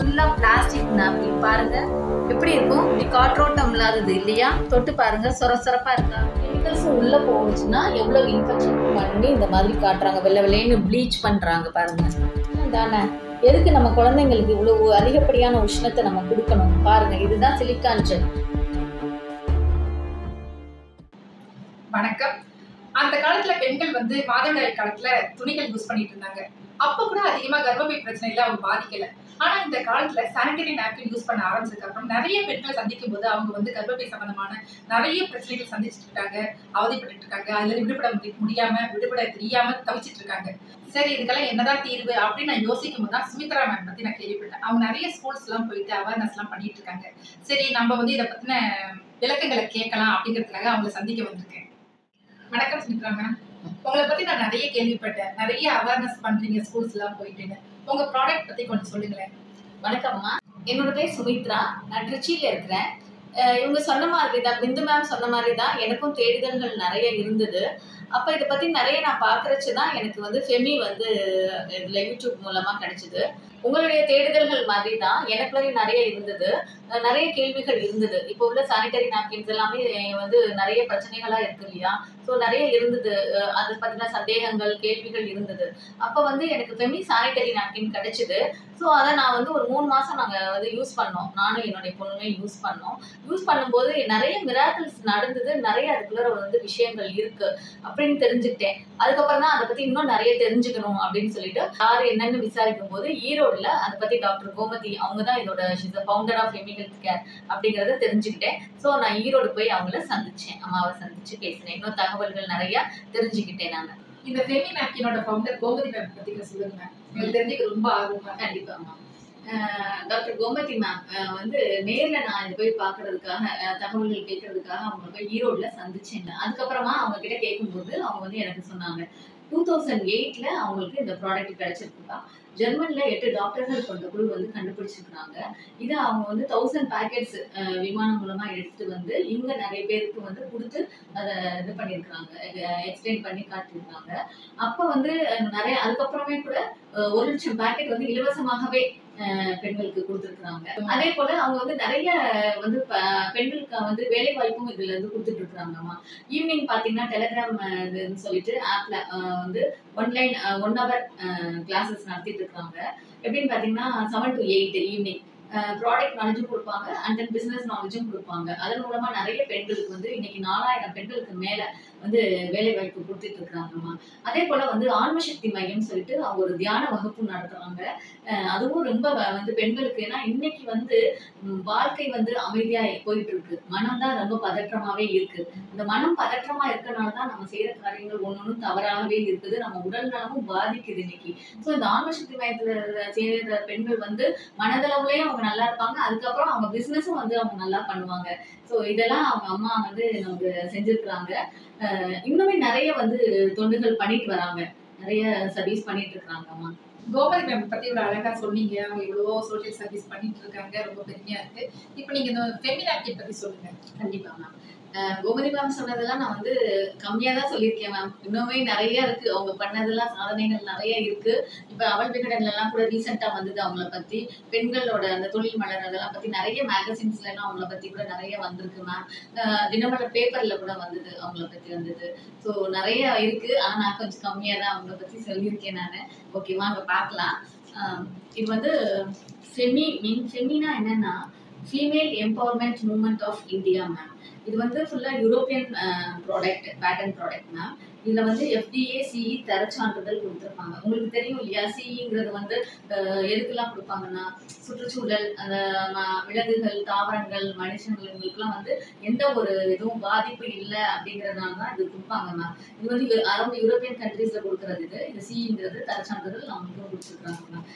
ஃபுல்லாக plastic napkin பாருங்க. எப்படி இருக்கும்? இப்படி காற்றோட்டம் இல்லாதது இல்லையா? தொட்டு பாருங்க. சொர சொரப்பா இருக்கா? கெமிக்கல்ஸ் உள்ள போச்சுன்னா எவ்வளோ இன்ஃபெக்ஷன் பண்ணி இந்த மாதிரி காட்டுறாங்க. வெள்ளை வெள்ளைன்னு ப்ளீச் பண்ணுறாங்க பாருங்க. தானே எதுக்கு நம்ம குழந்தைங்களுக்கு இவ்வளவு அதிகப்படியான உஷ்ணத்தை நம்ம கொடுக்கணும்? பாருங்க. இதுதான் சிலிக்கான் ஜெல் வணக்கம். அந்த காலத்துல பெண்கள் வந்து மாதவிடாய் காலத்துல துணிகள் யூஸ் பண்ணிட்டு இருந்தாங்க. அப்ப கூட அதிகமா கர்ப்பப்பை எல்லாம் அவங்க பாதிக்கல. ஆனா இந்த காலத்துல சானிடரி நாப்கின் யூஸ் பண்ண ஆரம்பிச்சதுக்கு அப்புறம் நிறைய பெண்களை சந்திக்கும் போது அவங்க வந்து கர்ப்பப்பை சம்பந்தமான நிறைய பிரச்சனைகள் சந்திச்சுட்டு இருக்காங்க அவதிப்பட்டு இருக்காங்க. அதுல விடுபட முடியாம விடுபட தெரியாம தவிச்சிட்டு இருக்காங்க. சரி இதுக்கெல்லாம் என்னதான் தீர்வு அப்படின்னு நான் யோசிக்கும் போது தான் சுமித்ரா மேம் பத்தி நான் கேள்விப்பட்டேன். அவங்க நிறைய ஸ்கூல்ஸ் எல்லாம் போயிட்டு அவேர்னஸ் எல்லாம் பண்ணிட்டு இருக்காங்க. சரி நம்ம வந்து இதை பத்தின விளக்கங்களை கேட்கலாம் அப்படிங்கிறதுக்காக அவங்களை சந்திக்க வந்திருக்கேன். வணக்கம் சுமித்ரா மேம் உங்களை பத்தி நான் நிறைய கேள்விப்பட்டேன். நிறைய அவேர்னஸ் பண்றீங்க ஸ்கூல்ஸ் எல்லாம் போயிட்டு உங்க ப்ராடக்ட் பத்தி கொஞ்சம் சொல்லுங்களேன். வணக்கம்மா என்னோட பேர் சுமித்ரா. நான் திருச்சியில இருக்கிறேன். அஹ் இவங்க சொன்ன மாதிரி தான் பிந்து மேம் சொன்ன மாதிரி தான் எனக்கும் தேடுதல்கள் நிறைய இருந்தது. அப்போ இதை பற்றி நிறைய நான் பார்க்குறச்சு தான் எனக்கு வந்து ஃபெமி வந்து இதில் யூடியூப் மூலமாக கிடைச்சது. உங்களுடைய தேடுதல்கள் மாதிரி தான் எனக்குள்ளே நிறைய இருந்தது. நிறைய கேள்விகள் இருந்தது. இப்போ உள்ள சானிடரி நாப்கின்ஸ் எல்லாமே வந்து நிறைய பிரச்சனைகளாக இருக்கு இல்லையா? ஸோ நிறைய இருந்தது. அது அதை பற்றின சந்தேகங்கள் கேள்விகள் இருந்தது. அப்போ வந்து எனக்கு ஃபெமி சானிடரி நாப்கின் கிடைச்சிது. ஸோ அதை நான் வந்து ஒரு மூணு மாதம் நாங்கள் வந்து யூஸ் பண்ணோம். நானும் என்னுடைய பொண்ணுமே யூஸ் பண்ணோம். யூஸ் பண்ணும்போது நிறைய மிராக்கிள்ஸ் நடந்தது. நிறைய அதுக்குள்ளே வந்து விஷயங்கள் இருக்குது அப்படின்னு தெரிஞ்சுக்கிட்டேன். அதுக்கப்புறம் தான் அதை பற்றி இன்னும் நிறைய தெரிஞ்சுக்கணும் அப்படின்னு சொல்லிட்டு யார் என்னன்னு விசாரிக்கும் போது ஈரோடுல அதை பற்றி டாக்டர் கோமதி அவங்க தான் இதோட founder of Emi health care அப்படிங்கிறத தெரிஞ்சுக்கிட்டேன். ஸோ நான் ஈரோடு போய் அவங்கள சந்திச்சேன் அம்மாவை சந்திச்சு பேசினேன். இன்னும் தகவல்கள் நிறைய தெரிஞ்சுக்கிட்டேன் நான். இந்த ஃபெமி நாப்கினோட ஃபவுண்டர் கோமதி மேம் பத்தி சொல்லுங்க மேம் எனக்கு தெரிஞ்சுக்க ரொம்ப ஆர்வமா. கண்டிப்பா மேம் டாக்டர் கோமதி மேம் வந்து நேர்ல நான் இது போய் பாக்குறதுக்காக தகவல்கள் கேட்கறதுக்காக அவங்க போய் ஈரோட்ல சந்திச்சேன் அதுக்கப்புறமா அவங்க கிட்ட கேட்கும்போது அவங்க வந்து எனக்கு சொன்னாங்க டூ தௌசண்ட் எயிட்ல அவங்களுக்கு இந்த ப்ராடக்ட் கிடைச்சிருக்குதா ஜெர்மன்ல எட்டு டாக்டர்கள் கொண்ட குழு வந்து கண்டுபிடிச்சிருக்கிறாங்க. இதை அவங்க வந்து தௌசண்ட் பேக்கெட்ஸ் விமானம் மூலமா எடுத்துட்டு வந்து இவங்க நிறைய பேருக்கு வந்து கொடுத்து அதை இது பண்ணியிருக்காங்க எக்ஸ்பிளைன் பண்ணி காட்டியிருக்காங்க. அப்போ வந்து நிறைய அதுக்கப்புறமே கூட ஒரு லட்சம் பேக்கெட் வந்து இலவசமாகவே பெண்களுக்கு கொடுத்துருக்காங்க அதே போல அவங்க வந்து நிறைய வந்து பெண்களுக்கு வந்து வேலை வாய்ப்பும் இதுல இருந்து கொடுத்துட்டு இருக்காங்கம்மா ஈவினிங் பாத்தீங்கன்னா டெலிகிராம் இதுன்னு சொல்லிட்டு ஆப்ல வந்து ஒன்லைன் ஒன் ஹவர் கிளாஸஸ் நடத்திட்டு இருக்காங்க எப்படின்னு பாத்தீங்கன்னா seven to eight evening product நாலேஜும் கொடுப்பாங்க அண்ட் தென் பிசினஸ் நாலேஜும் கொடுப்பாங்க. அதன் மூலமா நிறைய பெண்களுக்கு வந்து இன்னைக்கு நாலாயிரம் பெண்களுக்கு மேல வந்து வேலை வாய்ப்பு கொடுத்துட்டு இருக்கிறாங்கம்மா அதே போல வந்து ஆன்ம சக்தி மையம் சொல்லிட்டு அவங்க ஒரு தியான வகுப்பு நடத்துறாங்க. அஹ் அதுவும் ரொம்ப வ- வந்து பெண்களுக்கு ஏன்னா இன்னைக்கு வந்து வாழ்க்கை வந்து அமைதியா போயிட்டு இருக்கு மனம் தான் ரொம்ப பதற்றமாவே இருக்கு. இந்த மனம் பதற்றமா இருக்கனால தான் நம்ம செய்யற காரியங்கள் ஒன்னொன்னும் தவறாகவே இருக்குது. நம்ம உடல் நலமும் பாதிக்குது இன்னைக்கு. ஸோ இந்த ஆன்ம சக்தி மையத்துல செய்யற பெண்கள் வந்து மனதளவுலயும் அவங்க நல்லா இருப்பாங்க. அதுக்கப்புறம் அவங்க பிசினஸும் வந்து அவங்க நல்லா பண்ணுவாங்க. ஸோ இதெல்லாம் அவங்க அம்மா வந்து நமக்கு செஞ்சிருக்கிறாங்க. இன்னுமே நிறைய வந்து தொண்டுகள் பண்ணிட்டு வராங்க. நிறைய சர்வீஸ் பண்ணிட்டு இருக்காங்க அம்மா. கோமதி மேம் பத்தி ஒரு அழகா சொன்னீங்க. அவங்க இவ்வளவோ சோஷியல் சர்வீஸ் பண்ணிட்டு இருக்காங்க. ரொம்ப பெருமையா இருக்கு. இப்போ நீங்க இந்த ஃபெமி நாப்கின் பத்தி சொல்லுங்க. கண்டிப்பா மேம் கோமதி மேம் சொன்னதெல்லாம் நான் வந்து கம்மியா தான் சொல்லியிருக்கேன் மேம் இன்னுமே நிறைய இருக்கு. அவங்க பண்ணதெல்லாம் சாதனைகள் நிறைய இருக்கு. இப்ப அவள் விகடன்லாம் கூட ரீசெண்டா வந்தது அவங்கள பத்தி. பெண்களோட அந்த தொழில் மலர் அதெல்லாம் பத்தி நிறைய மேகசின்ஸ்ல எல்லாம் அவங்கள பத்தி கூட நிறைய வந்திருக்கு மேம் தினமலர் பேப்பர்ல கூட வந்தது அவங்கள பத்தி வந்தது. ஸோ நிறைய இருக்கு. ஆனா நான் கொஞ்சம் கம்மியா தான் அவங்கள பத்தி சொல்லியிருக்கேன் நான். ஓகே வாங்க பார்க்கலாம். இது வந்து ஃபெமி மீன் ஃபெமினா என்னன்னா female empowerment movement of India ma'am இது வந்து ஃபுல்லாக European product patent product ma'am இதுல வந்து எஃப்டிஏ சிஇ தர சான்றிதழ் கொடுத்துருப்பாங்க. உங்களுக்கு தெரியும் இல்லையா? சிஇங்கிறது வந்து எதுக்கெல்லாம் கொடுப்பாங்கன்னா சுற்றுச்சூழல் அந்த விலங்குகள் தாவரங்கள் மனுஷங்கள் இவங்களுக்குலாம் வந்து எந்த ஒரு இதுவும் பாதிப்பு இல்லை அப்படிங்கறதுனால தான் இது கொடுப்பாங்க மேம் இது வந்து அரௌண்ட் யூரோப்பியன் கண்ட்ரீஸ்ல கொடுக்கறது இது. இது சிஇங்கிறது தர சான்றிதழ் நம்மளுக்கும் கொடுத்துருக்காங்க மேம்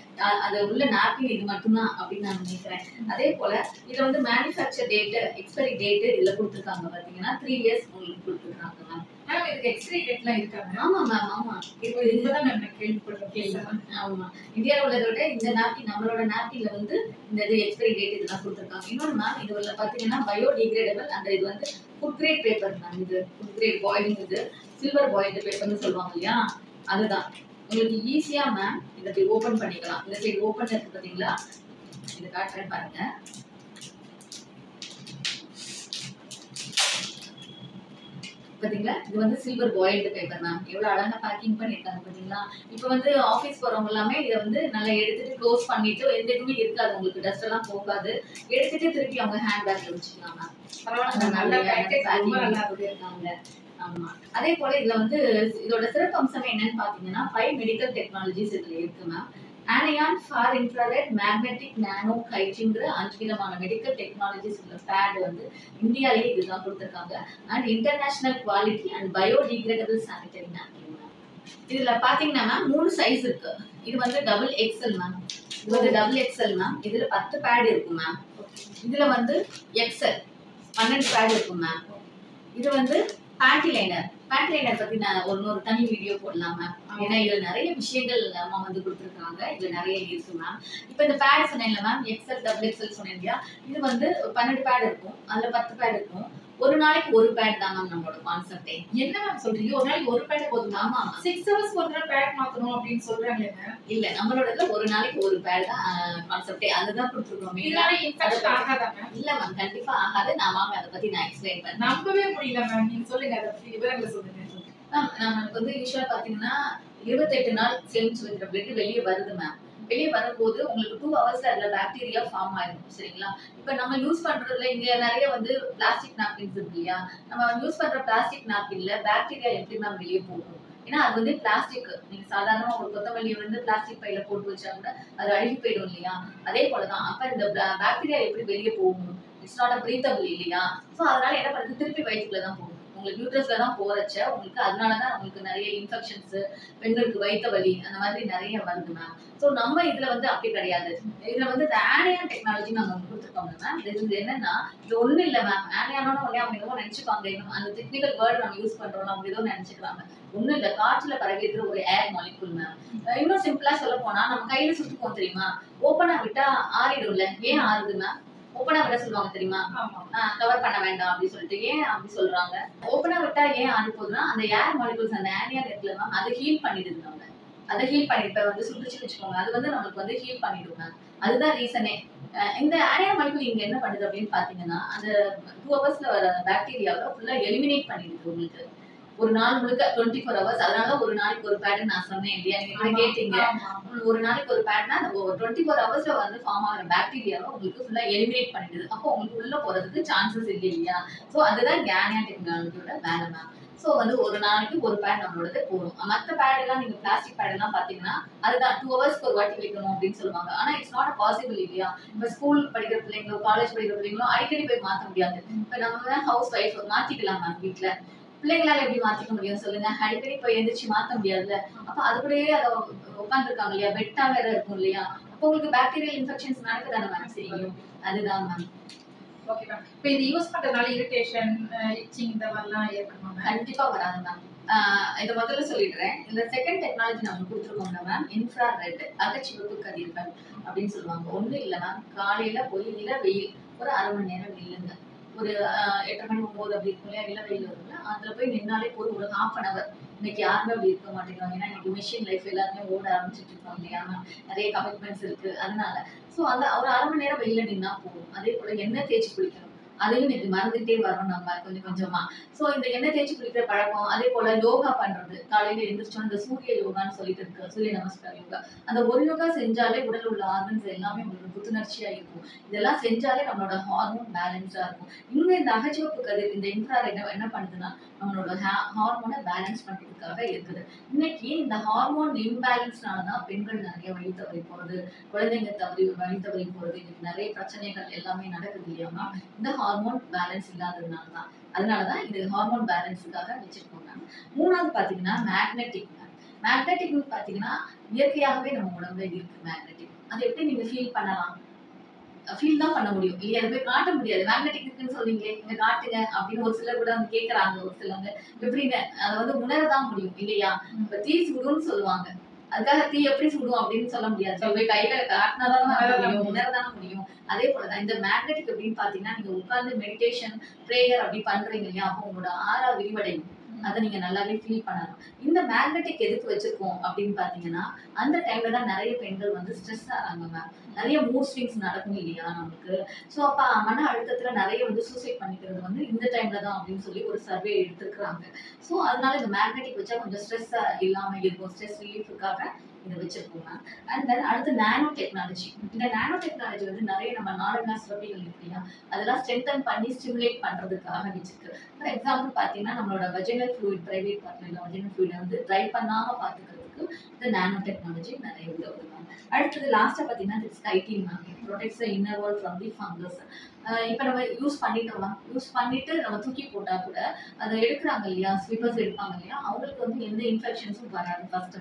அது உள்ள நாப்கின் இது மட்டும்தான் அப்படின்னு நான் நினைக்கிறேன். அதே போல இதுல வந்து மேனுஃபேக்சர் டேட்டு எக்ஸ்பைரி டேட்டு இதுல கொடுத்துருக்காங்க பாத்தீங்கன்னா த்ரீ இயர்ஸ் உங்களுக்கு கொடுத்துருக்காங்க மேம் மேம் இதுக்கு எக்ஸ்ரே டேட்லாம் இருக்காங்க ஆமா மேம் ஆமா. இப்போ இதுதான் மேம் நான் கேள்விப்பட்டேன் கேள்வி. ஆமா. இந்தியாவில் உள்ளதை விட இந்த நாப்கின் நம்மளோட நாப்கின்ல வந்து இந்த இது எக்ஸ்பைரி டேட் இதெல்லாம் கொடுத்துருக்காங்க. இன்னொன்று மேம் இது உள்ள பாத்தீங்கன்னா பயோடிகிரேடபிள் அந்த இது வந்து ஃபுட் கிரேட் பேப்பர் மேம் இது. ஃபுட் கிரேட் பாயிலிங் இது. சில்வர் பாயில்டு பேப்பர்னு சொல்லுவாங்க இல்லையா? அதுதான். உங்களுக்கு ஈஸியா மேம் இதை ஓபன் பண்ணிக்கலாம். இந்த சைடு ஓபன் இருக்கு பாத்தீங்களா இது காட்டுறேன் பாருங்க. பாத்தீங்களா? இது வந்து சில்வர் பாயில்டு பேப்பர் மேம் எவ்வளவு அழகா பேக்கிங் பண்ணிருக்காங்க பாத்தீங்களா? இப்போ வந்து ஆபீஸ் போறவங்க எல்லாமே இதை வந்து நல்லா எடுத்துட்டு க்ளோஸ் பண்ணிட்டு எந்த இதுவுமே இருக்காது. உங்களுக்கு டஸ்ட் எல்லாம் போகாது. எடுத்துட்டு திருப்பி அவங்க ஹேண்ட் பேக்ல வச்சுக்கலாம் மேம் பரவாயில்ல நல்ல ரொம்ப நல்லா இருக்காங்க ஆமா. அதே போல இதுல வந்து இதோட சிறப்பு அம்சம் என்னன்னு பாத்தீங்கன்னா ஃபைவ் மெடிக்கல் டெக்னாலஜிஸ் இதுல இருக்கு ma'am anion far infrared magnetic nano கைட்ங்கிற அஞ்சு விதமான மெடிக்கல் டெக்னாலஜிஸ் உள்ள பேட் வந்து இந்தியாலே இதுதான் கொடுத்துருக்காங்க. And international quality and biodegradable sanitary napkin இதில் பார்த்தீங்கன்னா மேம் மூணு சைஸ் இருக்கு. இது வந்து டபுள் எக்ஸ்எல் மேம் இது வந்து டபுள் எக்ஸ்எல் மேம் இதில் பத்து பேட் இருக்கும் மேம் இதில் வந்து எக்ஸ்எல் பன்னெண்டு பேட் இருக்கும் மேம் இது வந்து பேண்டி லைனர் பேண்டி லைனர் பத்தி நான் ஒரு ஒரு தனி வீடியோ போடலாம் மேம் ஏன்னா இதுல நிறைய விஷயங்கள் அம்மா வந்து கொடுத்துருக்காங்க. இதுல நிறைய இருக்கு மேம் இப்போ இந்த பேட் சொன்னேன்ல மேம் எக்ஸ்எல் டபுள் எக்ஸ்எல் சொன்னேன் இல்லையா? இது வந்து பன்னெண்டு பேட் இருக்கும். அதுல பத்து பேட் இருக்கும். ஒரு நாளைக்கு ஒரு பேட் தான் மேம் நம்மளோட கான்செப்டே என்ன மேம் சொல்றீங்க? ஒரு நாளைக்கு ஒரு பேட் போதுமா ஆமா சிக்ஸ் ஹவர்ஸ் ஒரு பேட் மாத்தணும் அப்படின்னு சொல்றாங்க இல்ல நம்மளோடதுல ஒரு நாளைக்கு ஒரு பேட் தான் கான்செப்டே அதுதான் கொடுத்துருக்கோம் இதனால இன்ஃபெக்ஷன் ஆகாதா மேம் இல்ல மேம் கண்டிப்பா ஆகாது. நான் வாங்க அதை பத்தி நான் எக்ஸ்பிளைன் பண்ணேன் நம்பவே முடியல மேம் நீங்க சொல்லுங்க அதை விவரங்களை சொல்லுங்க மேம் நமக்கு வந்து யூஸ்வலா பாத்தீங்கன்னா இருபத்தெட்டு நாள் சேமிச்சு வைக்கிற பிளட் வெளியே வருது மேம் வெளியே வரும்போது உங்களுக்கு டூ ஹவர்ஸ்ல அதுல பாக்டீரியா ஃபார்ம் ஆயிடும் சரிங்களா? இப்ப நம்ம யூஸ் பண்றதுல இங்க நிறைய வந்து பிளாஸ்டிக் நாப்கின்ஸ் இருக்கு இல்லையா? நம்ம யூஸ் பண்ற பிளாஸ்டிக் நாப்கின்ல பாக்டீரியா எப்படி மேம் வெளியே போகும். ஏன்னா அது வந்து பிளாஸ்டிக் நீங்க சாதாரணமா ஒரு கொத்தமல்லியை வந்து பிளாஸ்டிக் பையில போட்டு வச்சா கூட அது அழுகி போயிடும் இல்லையா? அதே போலதான் அப்ப இந்த பாக்டீரியா எப்படி வெளியே போகும்? இட்ஸ் நாட் அ பிரீத்தபிள் இல்லையா? சோ அதனால என்ன பண்ணுறது திருப்பி வயிற்றுக்குள்ள தான் போகும். உங்களுக்கு யூட்ரஸ்ல தான் போறச்ச உங்களுக்கு அதனாலதான் உங்களுக்கு நிறைய இன்ஃபெக்ஷன்ஸ் பெண்களுக்கு வயிற்று வலி அந்த மாதிரி நிறைய வருது மேம் ஸோ நம்ம இதுல வந்து அப்படி கிடையாது. இதுல வந்து இந்த ஆனியான் டெக்னாலஜி நாங்க கொடுத்துருக்கோம் கொடுத்துருக்கோங்க மேம் இது என்னன்னா இது ஒண்ணு இல்ல மேம் ஆனியானோட உடனே அவங்க ஏதோ நினைச்சுப்பாங்க. இன்னும் அந்த டெக்னிக்கல் வேர்டு நம்ம யூஸ் பண்றோம் அவங்க ஏதோ நினைச்சுக்கிறாங்க. ஒண்ணும் இல்ல. காற்றுல பரவி இருக்கிற ஒரு ஏர் மாலிகுல் மேம் இன்னும் சிம்பிளா சொல்ல போனா நம்ம கையில சுத்துப்போம் தெரியுமா? ஓப்பனா விட்டா ஆறிடும்ல. ஏன் ஆறுது மேம் ஓப்பனா விட சொல்லுவாங்க தெரியுமா? கவர் பண்ண வேண்டாம் அப்படின்னு சொல்லிட்டு ஏன் அப்படி சொல்றாங்க? ஓப்பனா விட்டா ஏன் ஆடி போகுதுன்னா அந்த ஏர் மாலிகுல்ஸ் அந்த ஆனியன் இருக்குல்ல மேம் அதை ஹீல் பண்ணிடுது நம்ம அதை ஹீல் பண்ணி இப்ப வந்து சுட்டுச்சுன்னு வச்சுக்கோங்க அது வந்து நம்மளுக்கு வந்து ஹீல் பண்ணிடுங்க அதுதான் ரீசனே இந்த ஆனியன் மாலிகுல் இங்க என்ன பண்ணுது அப்படின்னு பாத்தீங்கன்னா அந்த டூ ஹவர்ஸ்ல வர பாக்டீரியாவை ஃபுல்லா எலிமினேட் பண்ணிடுது உங்களுக்கு. ஒரு நாள் முழுக்க டுவெண்ட்டி ஃபோர் ஹவர்ஸ் அதனால ஒரு நாளைக்கு ஒரு பேடு நான் சொன்னேன் இல்லையா? நீங்க கூட கேட்டீங்க. ஒரு நாளைக்கு ஒரு பேட்னா அந்த டுவெண்ட்டி ஃபோர் ஹவர்ஸ்ல வந்து ஃபார்ம் ஆகிற பாக்டீரியாவை உங்களுக்கு ஃபுல்லா எலிமினேட் பண்ணிடுது. அப்போ உங்களுக்கு உள்ள போறதுக்கு சான்சஸ் இல்லை இல்லையா? ஸோ அதுதான் கேனியா டெக்னாலஜியோட வேலை மேம் ஸோ வந்து ஒரு நாளைக்கு ஒரு பேட் நம்மளோடது போதும். மற்ற பேட் எல்லாம் நீங்க பிளாஸ்டிக் பேட் எல்லாம் பாத்தீங்கன்னா அதுதான் டூ ஹவர்ஸ்க்கு ஒரு வாட்டி வைக்கணும் அப்படின்னு சொல்லுவாங்க. ஆனா இட்ஸ் நாட் பாசிபிள் இல்லையா? இப்ப ஸ்கூல் படிக்கிற பிள்ளைங்களோ காலேஜ் படிக்கிற பிள்ளைங்களோ அடிக்கடி போய் மாத்த முடியாது. இப்ப நம்ம ஹவுஸ் ஒய்ஃப் மாத்திக்கலாம் மேம் வீட்டுல பிள்ளைங்களால எப்படி மாத்திக்க முடியும் சொல்லுங்க. அடிக்கடி போய் எந்திரிச்சு மாத்த முடியாதுல்ல. அப்ப அது கூடயே அதை உட்காந்துருக்காங்க இல்லையா? பெட்டா வேற இருக்கும் இல்லையா? அப்போ உங்களுக்கு பாக்டீரியல் இன்ஃபெக்ஷன்ஸ் நடக்குதானே மேம் செய்யும் அதுதான் மேம் ஓகே மேம் இப்போ இது யூஸ் பண்றதுனால இரிட்டேஷன் இச்சிங் இந்த மாதிரிலாம் மேம் கண்டிப்பா வராது மேம் இதை முதல்ல சொல்லிடுறேன். இந்த செகண்ட் டெக்னாலஜி நம்ம கொடுத்துருக்கோம்ல மேம் இன்ஃப்ரா ரெட் அகச்சிவப்பு கதிர்கள் அப்படின்னு சொல்லுவாங்க. ஒண்ணு இல்ல மேம் காலையில போய் இள வெயில். ஒரு அரை மணி நேரம் நில்லுங்க. ஒரு எட்டு எட்டரை மணி ஒன்பது அப்படி இருக்கும் இல்லையா இல்லை வெயில் வரும்ல அதுல போய் நின்னாலே போதும் ஒரு ஹாஃப் அன் அவர் இன்னைக்கு யாருமே அப்படி இருக்க மாட்டேங்கிறாங்க. ஏன்னா இன்னைக்கு மிஷின் லைஃப் எல்லாருமே ஓட ஆரம்பிச்சிட்டு இருக்காங்க இல்லையா நிறைய கமிட்மெண்ட்ஸ் இருக்கு அதனால. சோ அந்த ஒரு அரை மணி நேரம் வெயில நின்னா போதும். அதே போல எண்ணெய் தேய்ச்சி குளிக்கணும். அதையும் இன்னைக்கு மறந்துட்டே வரும் நம்ம கொஞ்சம் கொஞ்சமா. சோ இந்த எண்ணெய் தேய்ச்சி குளிக்கிற பழக்கம் அதே போல யோகா பண்றது. காலையில எழுந்திரிச்சோம் இந்த சூரிய யோகான்னு சொல்லிட்டு இருக்கு சூரிய நமஸ்கார யோகா. அந்த ஒரு யோகா செஞ்சாலே உடல் உள்ள ஆர்கன்ஸ் எல்லாமே உங்களுக்கு புத்துணர்ச்சியா இருக்கும். இதெல்லாம் செஞ்சாலே நம்மளோட ஹார்மோன் பேலன்ஸா இருக்கும். இன்னும் இந்த அகச்சிவப்பு கதிர் இந்த இன்ஃப்ராரெட் என்ன பண்ணுதுன்னா நம்மளோட ஹார்மோனை பேலன்ஸ் பண்ணுறதுக்காக இருக்குது. இன்னைக்கு இந்த ஹார்மோன் இம்பேலன்ஸ்னால தான் பெண்கள் நிறைய வழி தவறி போறது குழந்தைங்க தவறி வழி தவறி போகிறது இன்னைக்கு நிறைய பிரச்சனைகள் எல்லாமே நடக்குது இல்லையா இந்த ஹார்மோன் பேலன்ஸ் இல்லாததுனால தான் அதனாலதான் இது ஹார்மோன் பேலன்ஸுக்காக வச்சுருக்கோம் மேம் மூணாவது பாத்தீங்கன்னா மேக்னெட்டிக் மேக்னெட்டிக் பாத்தீங்கன்னா இயற்கையாகவே நம்ம உடம்புல இருக்கு மேக்னெட்டிக் அதை எப்படி நீங்க ஃபீல் பண்ணலாம்? ஃபீல் தான் பண்ண முடியும். இல்லையா அதை போய் காட்ட முடியாது. மேக்னெட்டிக் இருக்குன்னு சொல்றீங்களே இங்க காட்டுங்க அப்படின்னு ஒரு சிலர் கூட வந்து கேக்குறாங்க ஒரு சிலவங்க. எப்படின்னு அதை வந்து உணரதான் முடியும் இல்லையா? இப்ப தீ சுடுன்னு சொல்லுவாங்க. அதுக்காக தீ எப்படி சுடும் அப்படின்னு சொல்ல முடியாது. So, போய் கையில காட்டினாதான் முடியும் உணரதான முடியும். அதே போலதான் இந்த மேக்னெட்டிக் அப்படின்னு பாத்தீங்கன்னா நீங்க உட்கார்ந்து மெடிடேஷன் ப்ரேயர் அப்படி பண்றீங்க இல்லையா? அப்போ உங்களோட ஆறா விரிவடையும். அதை நீங்க நல்லாவே ஃபீல் பண்ணலாம் இந்த மேக்னெட்டிக் எதுக்கு வச்சிருக்கோம் அப்படின்னு பாத்தீங்கன்னா அந்த டைம்ல தான் நிறைய பெண்கள் வந்து ஸ்ட்ரெஸ் ஆகிறாங்க மேம் நிறைய மூட் ஸ்விங்ஸ் நடக்கும் இல்லையா நமக்கு? ஸோ அப்ப மன அழுத்தத்துல நிறைய வந்து சூசைட் பண்ணிக்கிறது வந்து இந்த டைம்ல தான் அப்படின்னு சொல்லி ஒரு சர்வே எடுத்திருக்கிறாங்க. ஸோ அதனால இந்த மேக்னெட்டிக் வச்சா கொஞ்சம் ஸ்ட்ரெஸ் இல்லாம இருக்கும். ஸ்ட்ரெஸ் ரிலீஃபுக்காக இதை வச்சிருக்கோம் அண்ட் தென் அடுத்து நானோ டெக்னாலஜி இந்த நானோ டெக்னாலஜி வந்து நிறைய நம்ம நார்மலாக சுரப்பிகள் இருக்கு இல்லையா? அதெல்லாம் ஸ்ட்ரென்தன் பண்ணி ஸ்டிமுலேட் பண்றதுக்காக வச்சிருக்கு. ஃபார் எக்ஸாம்பிள் பார்த்தீங்கன்னா நம்மளோட வெஜினல் ஃப்ளூயிட் பிரைவேட் பார்ட்ல வெஜினல் ஃப்ளூயிட் வந்து ட்ரை பண்ணாம பார்த்துக்கிறதுக்கு இந்த நானோ டெக்னாலஜி நிறைய உதவுது அடுத்தது லாஸ்ட்டாக பார்த்தீங்கன்னா it's ID ma'am protects inner wall from the fungus இப்போ நம்ம யூஸ் பண்ணிட்டோம்னா யூஸ் பண்ணிட்டு நம்ம தூக்கி போட்டா கூட அதை எடுக்கிறாங்க இல்லையா? ஸ்லீப்பர்ஸ் எடுப்பாங்க இல்லையா? அவங்களுக்கு வந்து எந்த இன்ஃபெக்ஷன்ஸும் வராது ஃபர்ஸ்ட்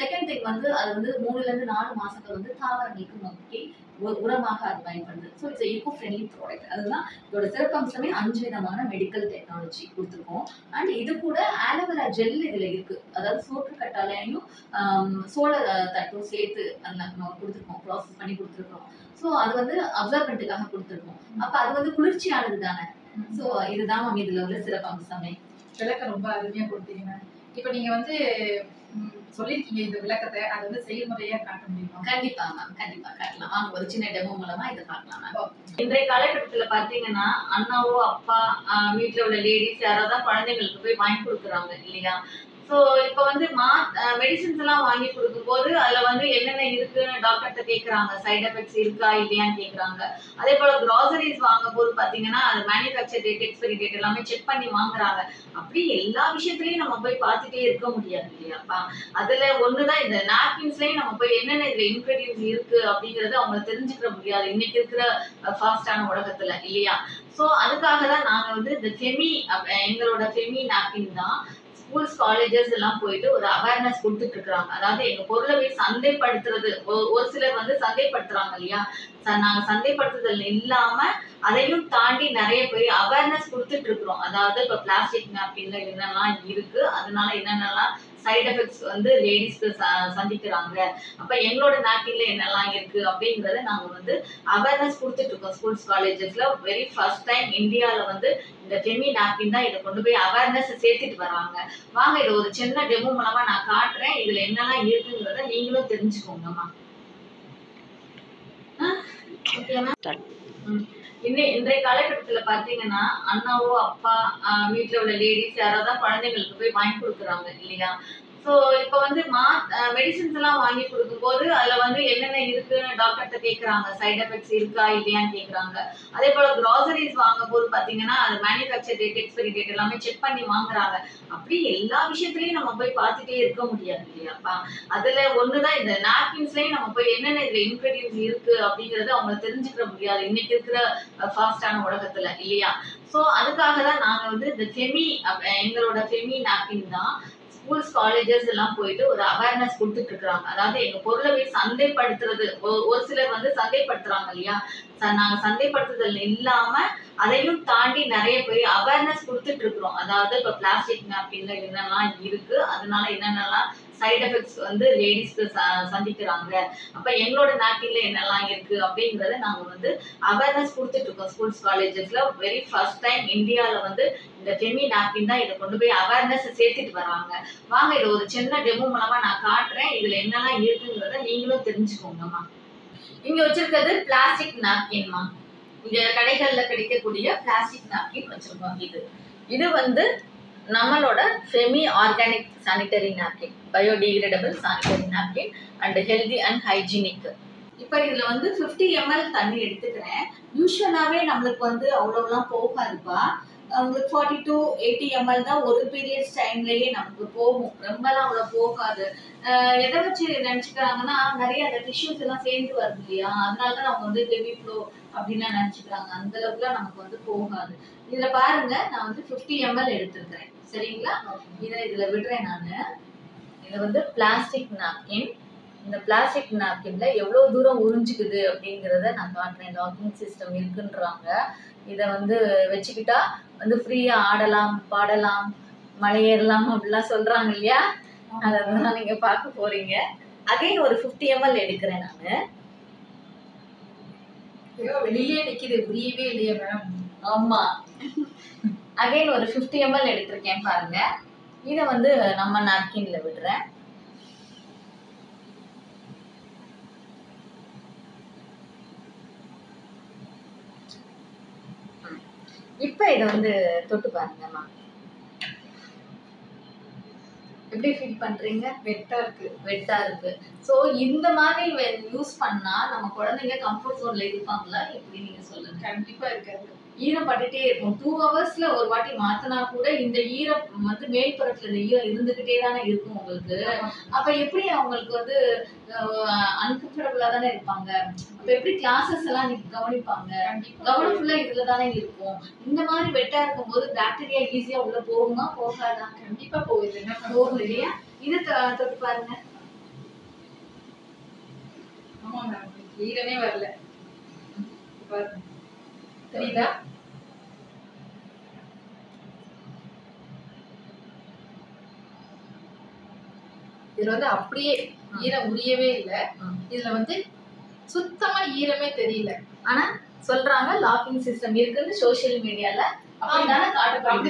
செகண்ட் திங் வந்து அது வந்து மூணுல இருந்து நாலு மாசத்துல வந்து தாவரங்களுக்கு நோக்கி ஒரு உரமாக அது பயன்படுது. So it's eco friendly product அதுதான் இதோட சிறப்பம்சமே அஞ்சு விதமான மெடிக்கல் டெக்னாலஜி கொடுத்துருக்கோம். அண்ட் இது கூட ஆலோவேரா ஜெல் இதில் இருக்கு. அதாவது சோற்று கட்டாலையும் சோழ தட்டும் சேர்த்து அதில் நம்ம கொடுத்துருக்கோம் ப்ராசஸ் பண்ணி கொடுத்துருக்கோம். ஸோ அது வந்து அப்சர்வெண்ட்டுக்காக கொடுத்துருக்கோம். அப்போ அது வந்து குளிர்ச்சியானது தானே? ஸோ இதுதான் மேம் இதில் உள்ள சிறப்பம்சமே. விளக்கம் ரொம்ப அருமையாக கொடுத்தீங்க இப்போ நீங்கள் வந்து சொல்லியிருக்கீங்க இந்த விளக்கத்தை அதை வந்து செயல்முறையா காட்ட முடியுமா? கண்டிப்பா மேம் கண்டிப்பா காட்டலாம். வாங்க ஒரு சின்ன டெமோ மூலமா இதை பார்க்கலாம் மேம் இன்றைய காலகட்டத்துல பாத்தீங்கன்னா அண்ணாவோ அப்பா ஆஹ் வீட்ல உள்ள லேடிஸ் யாராவது குழந்தைங்களுக்கு போய் வாங்கி கொடுக்குறாங்க இல்லையா? ஸோ இப்போ வந்து மா மெடிசின்ஸ் எல்லாம் வாங்கி கொடுக்கும்போது அதுல வந்து என்னென்ன இருக்குன்னு டாக்டர்கிட்ட கேட்குறாங்க சைட் எஃபெக்ட்ஸ் இருக்கா இல்லையான்னு கேக்குறாங்க. அதே போல கிராசரிஸ் வாங்கும் போது பாத்தீங்கன்னா அது மேனுஃபேக்சர் டேட் எக்ஸ்பைரி டேட் எல்லாமே செக் பண்ணி வாங்குறாங்க. அப்படி எல்லா விஷயத்துலயும் நம்ம போய் பார்த்துட்டே இருக்க முடியாது இல்லையாப்பா அதுல ஒண்ணுதான் இந்த நாப்கின்ஸ்லயும் நம்ம போய் என்னென்ன இதுல இன்க்ரீடியன்ஸ் இருக்கு அப்படிங்கறத அவங்க தெரிஞ்சுக்கிற முடியாது. இன்னைக்கு இருக்கிற ஃபாஸ்டான உலகத்துல இல்லையா? சோ அதுக்காக தான் நாங்க வந்து இந்த ஃபெமி எங்களோட ஃபெமி நாப்கின் தான். ஸ்கூல்ஸ் காலேஜஸ் எல்லாம் போயிட்டு ஒரு அவேர்னஸ் கொடுத்துட்டு இருக்கிறாங்க அதாவது எங்க பொருளை போய் சந்தைப்படுத்துறது ஒரு சிலர் வந்து சந்தைப்படுத்துறாங்க இல்லையா? ச- நாங்க சந்தைப்படுத்துதல் இல்லாம அதையும் தாண்டி நிறைய பேர் அவேர்னஸ் கொடுத்துட்டு இருக்கிறோம் அதாவது இப்ப பிளாஸ்டிக் நாப்கின்ல என்னெல்லாம் இருக்கு அதனால என்னென்னலாம் சைடு எஃபெக்ட்ஸ் வந்து லேடிஸ்க்கு சந்திக்கிறாங்க. அப்ப எங்களோட நாப்கின்ல என்னெல்லாம் இருக்கு அப்படிங்கறத நாங்க வந்து அவேர்னஸ் கொடுத்துட்டு இருக்கோம் ஸ்கூல்ஸ் காலேஜஸ்ல வெரி ஃபர்ஸ்ட் டைம் இந்தியால வந்து இந்த ஃபெமி நாப்கின் தான் இதை கொண்டு போய் அவேர்னஸ் சேர்த்துட்டு வராங்க. வாங்க இதை ஒரு சின்ன டெமோ மூலமா நான் காட்டுறேன். இதுல என்னெல்லாம் இருக்குங்கிறத நீங்களும் தெரிஞ்சுக்கோங்கம்மா ஓகேவா இன்னை இன்றைய காலகட்டத்துல பாத்தீங்கன்னா அண்ணாவோ அப்பா ஆஹ் உள்ள லேடிஸ் யாராவது குழந்தைங்களுக்கு போய் வாங்கி கொடுக்குறாங்க இல்லையா? ஸோ இப்போ வந்து மா மெடிசின்ஸ் எல்லாம் வாங்கி கொடுக்கும்போது அதுல வந்து என்னென்ன இருக்குன்னு டாக்டர்கிட்ட கேட்குறாங்க சைடு எஃபெக்ட்ஸ் இருக்கா இல்லையான்னு கேட்குறாங்க அதே போல கிராசரிஸ் வாங்கும் போது பார்த்தீங்கன்னா அது மேனுஃபேக்சர் டேட் எக்ஸ்பைரி டேட் எல்லாமே செக் பண்ணி வாங்குறாங்க. அப்படி எல்லா விஷயத்துலயும் நம்ம போய் பார்த்துட்டே இருக்க முடியாது இல்லையாப்பா? அதுல ஒண்ணுதான் இந்த நாப்கின்ஸ்லயும் நம்ம போய் என்னென்ன இதுல இன்க்ரீடியன்ஸ் இருக்கு அப்படிங்கறத அவங்க தெரிஞ்சுக்கிற முடியாது. இன்னைக்கு இருக்கிற ஃபாஸ்டான உலகத்துல இல்லையா? சோ அதுக்காக தான் நாங்க வந்து இந்த ஃபெமி எங்களோட ஃபெமி நாப்கின் தான். ஸ்கூல்ஸ் காலேஜஸ் எல்லாம் போயிட்டு ஒரு அவேர்னஸ் கொடுத்துட்டு இருக்காங்க அதாவது எங்க பொருளை போய் சந்தைப்படுத்துறது. ஒ- ஒரு சிலர் வந்து சந்தைப்படுத்துறாங்க இல்லையா? ச- நாங்க சந்தைப்படுத்துதல் இல்லாம அதையும் தாண்டி நிறைய பேர் அவேர்னஸ் கொடுத்துட்டு இருக்கிறோம் அதாவது இப்ப பிளாஸ்டிக் நாப்கின்ல என்னெல்லாம் இருக்கு அதனால என்னென்னலாம் சைடு எஃபெக்ட்ஸ் வந்து லேடிஸ்க்கு சந்திக்கிறாங்க. அப்ப எங்களோட நாப்கின்ல என்னெல்லாம் இருக்கு அப்படிங்கறத நாங்க வந்து அவேர்னஸ் கொடுத்துட்டு இருக்கோம் ஸ்கூல்ஸ் காலேஜஸ்ல வெரி ஃபர்ஸ்ட் டைம் இந்தியால வந்து இந்த ஃபெமி நாப்கின் தான் இதை கொண்டு போய் அவேர்னஸ் சேர்த்துட்டு வராங்க. வாங்க இது ஒரு சின்ன டெமோ மூலமா நான் காட்டுறேன். இதுல என்னெல்லாம் இருக்குங்கிறத நீங்களும் தெரிஞ்சுக்கோங்கம்மா. இங்க வச்சிருக்கிறது பிளாஸ்டிக் நாப்கின்மா இங்க கடைகள்ல கிடைக்கக்கூடிய பிளாஸ்டிக் நாப்கின் வச்சிருக்கோம் இது. இது வந்து நம்மளோட semi organic sanitary napkin biodegradable sanitary napkin and healthy and hygienic இப்போ இதுல வந்து 50 எம்எல் தண்ணி எடுத்துக்கிறேன். யூஸ்வலாவே நம்மளுக்கு வந்து அவ்வளோலாம் போகாதுப்பா. உங்களுக்கு ஃபார்ட்டி டு எயிட்டி எம்எல் தான் ஒரு பீரியட்ஸ் டைம்லயே நமக்கு போகும். ரொம்பலாம் அவ்வளோ போகாது. எதை வச்சு நினச்சிக்கிறாங்கன்னா நிறைய அந்த டிஷ்யூஸ் எல்லாம் சேர்ந்து வருது இல்லையா? அதனால தான் நம்ம வந்து ஹெவி ஃப்ளோ அப்படின்லாம் நினச்சிக்கிறாங்க. அந்த அளவுக்குலாம் நமக்கு வந்து போகாது. இதுல பாருங்க நான் வந்து 50 எம்எல் எடுத்திருக்கிறேன். சரிங்களா? இதை இதுல விடுறேன் நான். இது வந்து பிளாஸ்டிக் நாப்கின் இந்த பிளாஸ்டிக் நாப்கின்ல எவ்வளவு தூரம் உறிஞ்சிக்குது அப்படிங்கிறத நான் காட்டுறேன். லாக்கிங் சிஸ்டம் இருக்குன்றாங்க. இதை வந்து வச்சுக்கிட்டா வந்து ஃப்ரீயா ஆடலாம் பாடலாம் மலையேறலாம் அப்படிலாம் சொல்றாங்க இல்லையா? அதெல்லாம் நீங்க பார்க்க போறீங்க. அகைன் ஒரு 50 எம்எல் எடுக்கிறேன் நான். வெளியே நிக்குது. புரியவே இல்லையா மேடம். ஆமா. அகைன் ஒரு ஃபிஃப்டி எம்எல் எடுத்திருக்கேன் பாருங்க. இதை வந்து நம்ம நாப்கின்ல விடுறேன். இப்ப இதை வந்து தொட்டு பாருங்கம்மா எப்படி ஃபீல் பண்றீங்க? வெட்டா இருக்கு வெட்டா இருக்கு. சோ இந்த மாதிரி யூஸ் பண்ணா நம்ம குழந்தைங்க கம்ஃபர்ட் ஜோன்ல இருப்பாங்களா? எப்படி நீங்க சொல்லுங்க? கண்டிப்பா இருக்காது ஈரம் பட்டுட்டே இருக்கும் டூ ஹவர்ஸ்ல ஒரு வாட்டி மாத்தினா கூட இந்த ஈரம் வந்து மேல்புறத்துல இந்த ஈரம் இருந்துகிட்டே தானே இருக்கும் உங்களுக்கு. அப்ப எப்படி அவங்களுக்கு வந்து அன்கம்ஃபர்டபுளா தானே இருப்பாங்க? அப்ப எப்படி கிளாஸஸ் எல்லாம் நீங்க கவனிப்பாங்க? கண்டிப்பா. கவனம் ஃபுல்லா இதுல தானே இருக்கும். இந்த மாதிரி வெட்டா இருக்கும்போது பாக்டீரியா ஈஸியா உள்ள போகுமா? போகாதா? கண்டிப்பா போகுது. போகும் இல்லையா? இதை தொட்டு பாருங்க. ஆமா மேம் ஈரமே வரல. பாருங்க. தெரியுதா? இதுல வந்து அப்படியே ஈரம் உரியவே இல்ல. இதுல வந்து சுத்தமா ஈரமே தெரியல. ஆனா சொல்றாங்க லாக்கிங் சிஸ்டம் இருக்குன்னு சோஷியல் மீடியால அப்படிதானே காட்டுறாங்க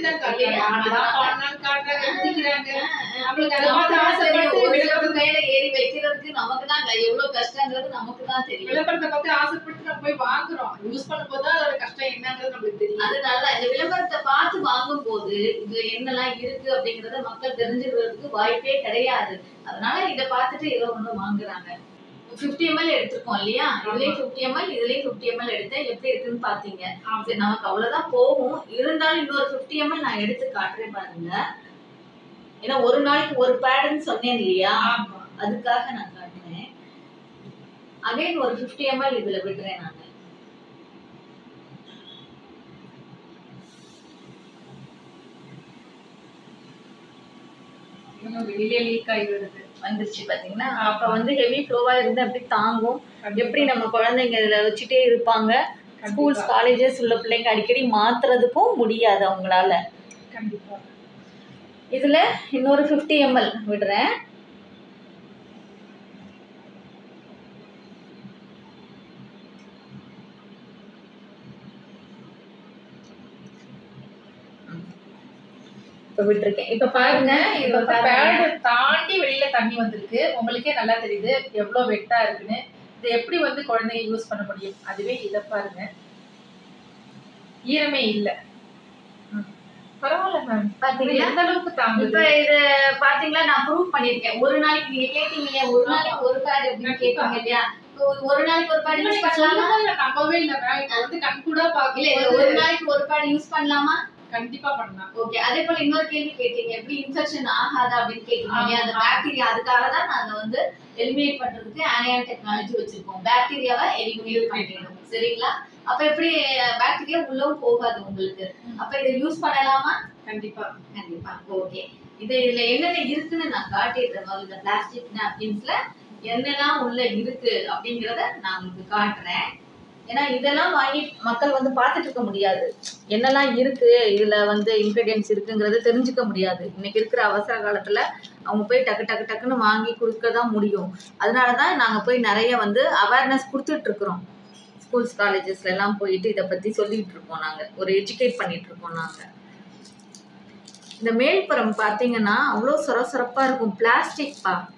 காட்டுறாங்க நம்மளுக்கு அதை பார்த்து. ஆசைப்பட்டு மேல ஏறி வைக்கிறதுக்கு நமக்கு தான் எவ்வளவு கஷ்டங்கிறது நமக்கு தான் தெரியும். விளம்பரத்தை பார்த்து ஆசைப்பட்டு நம்ம போய் வாங்குறோம். யூஸ் பண்ணும்போது அதோட கஷ்டம் என்னங்கிறது நம்மளுக்கு தெரியும். அதனால இந்த விளம்பரத்தை பார்த்து வாங்கும் போது இதுல என்னெல்லாம் இருக்கு அப்படிங்கறத மக்கள் தெரிஞ்சுக்கிறதுக்கு வாய்ப்பே கிடையாது. அதனால இத பார்த்துட்டு ஏதோ ஒண்ணு வாங்குறாங்க. 50 ml எடுத்திருக்கோம் இல்லையா? இதுலயும் 50 ml இதுலயும் 50 ml எடுத்தேன் எப்படி இருக்குன்னு பாத்தீங்க. சரி நமக்கு அவ்வளவுதான் போகும். இருந்தாலும் இன்னொரு 50 ml நான் எடுத்து காட்டுறேன் பாருங்க. ஏன்னா ஒரு நாளைக்கு ஒரு பேடுன்னு சொன்னேன் இல்லையா? அதுக்காக நான் காட்டுறேன். அகைன் ஒரு 50 ml இதுல விடுறேன் நான். வெளியிலே லீக் ஆகி வருது. வந்துருச்சு பாத்தீங்களா? அப்ப வந்து ஹெவி ஃப்ளோவா இருந்து அப்படி தாங்கும். எப்படி நம்ம குழந்தைங்க இதுல வச்சுட்டே இருப்பாங்க? ஸ்கூல்ஸ் காலேஜஸ் உள்ள பிள்ளைங்க அடிக்கடி மாத்துறதுக்கும் முடியாது அவங்களால. கண்டிப்பா. இதுல இன்னொரு 50 ml விடுறேன். இப்ப விட்டுருக்கேன். இப்ப பாருங்க இது வந்து பேடு தாண்டி வெளியில தண்ணி வந்திருக்கு. உங்களுக்கே நல்லா தெரியுது எவ்வளவு வெட்டா இருக்குன்னு. இது எப்படி வந்து குழந்தைங்க யூஸ் பண்ண முடியும்? அதுவே இத பாருங்க. ஈரமே இல்ல. பரவாயில்ல மேம் பாத்தீங்களா? எந்த அளவுக்கு தாங்குது? இப்ப இது பாத்தீங்களா? நான் ப்ரூவ் பண்ணிருக்கேன் ஒரு நாளைக்கு நீங்க கேட்டீங்க. இல்லையா ஒரு நாளைக்கு ஒரு பேட் அப்படின்னு கேட்டீங்க இல்லையா? ஒரு நாளைக்கு ஒரு பேட் யூஸ் பண்ணலாமா? நம்பவே இல்ல. மேம் வந்து கண் கூட பாக்கல. ஒரு நாளைக்கு ஒரு பேட் யூஸ் பண்ணலாமா? கண்டிப்பா பண்ணலாம். ஓகே அதே போல இன்னொரு கேள்வி கேட்டீங்க. எப்படி இன்ஃபெக்ஷன் ஆகாதா அப்படின்னு கேட்டீங்க. அந்த. பாக்டீரியா அதுக்காக தான் நாங்க வந்து எலிமினேட் பண்றதுக்கு ஆனியான் டெக்னாலஜி வச்சிருக்கோம். பாக்டீரியாவை எலிமினேட் பண்ணிடணும். சரிங்களா? அப்ப எப்படி பாக்டீரியா உள்ளவும் போகாது உங்களுக்கு? அப்ப இதை யூஸ் பண்ணலாமா? கண்டிப்பா. கண்டிப்பா. ஓகே இது இதுல என்னென்ன இருக்குன்னு நான் காட்டிடுறேன். இந்த பிளாஸ்டிக் நாப்கின்ஸ்ல என்னெல்லாம் உள்ள இருக்கு அப்படிங்கறத நான் உங்களுக்கு காட்டுறேன். ஏன்னா இதெல்லாம் வாங்கி மக்கள் வந்து பார்த்துட்டு இருக்க முடியாது. என்னெல்லாம் இருக்கு? இதுல வந்து இன்க்ரீடியன்ஸ் இருக்குங்கிறது தெரிஞ்சுக்க முடியாது. இன்னைக்கு இருக்கிற அவசர காலத்துல அவங்க போய் டக்கு டக்கு டக்குன்னு வாங்கி கொடுக்க தான் முடியும். அதனாலதான் நாங்க போய் நிறைய வந்து அவேர்னஸ் கொடுத்துட்டு இருக்கிறோம். ஸ்கூல்ஸ் காலேஜஸ்ல எல்லாம் போயிட்டு இதை பத்தி சொல்லிட்டு இருக்கோம் நாங்க. ஒரு எஜுகேட் பண்ணிட்டு இருக்கோம் நாங்க. இந்த மேல்புறம் பார்த்தீங்கன்னா அவ்வளோ சொர சொரப்பாக இருக்கும். பிளாஸ்டிக் பா.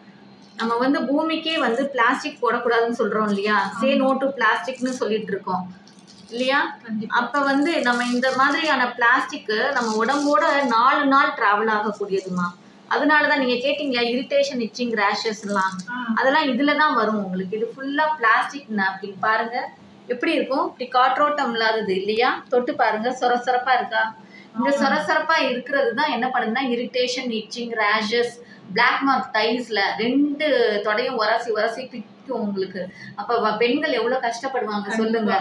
நம்ம வந்து பூமிக்கே வந்து பிளாஸ்டிக் போடக்கூடாதுன்னு சொல்றோம் இல்லையா? சே நோ டு பிளாஸ்டிக்னு சொல்லிட்டு இருக்கோம். இல்லையா? அப்ப வந்து நம்ம இந்த மாதிரியான பிளாஸ்டிக் நம்ம உடம்போட நாலு நாள் டிராவல் ஆகக்கூடியதுமா? அதனாலதான் நீங்க கேட்டீங்களா இரிட்டேஷன் இச்சிங் ரேஷஸ் எல்லாம். அதெல்லாம் இதுல தான் வரும் உங்களுக்கு. இது ஃபுல்லா பிளாஸ்டிக் நாப்கின் பாருங்க. எப்படி இருக்கும்? இப்படி காற்றோட்டம் இல்லாதது இல்லையா? தொட்டு பாருங்க. சொரசொரப்பா இருக்கா? இந்த சொரசொரப்பா இருக்கிறது தான் என்ன பண்ணுதுன்னா irritation itching rashes black mark தைஸ்ல ரெண்டு தொடையும் உரசி உரசி பிக்கும் உங்களுக்கு. அப்ப பெண்கள் எவ்வளவு கஷ்டப்படுவாங்க சொல்லுங்க.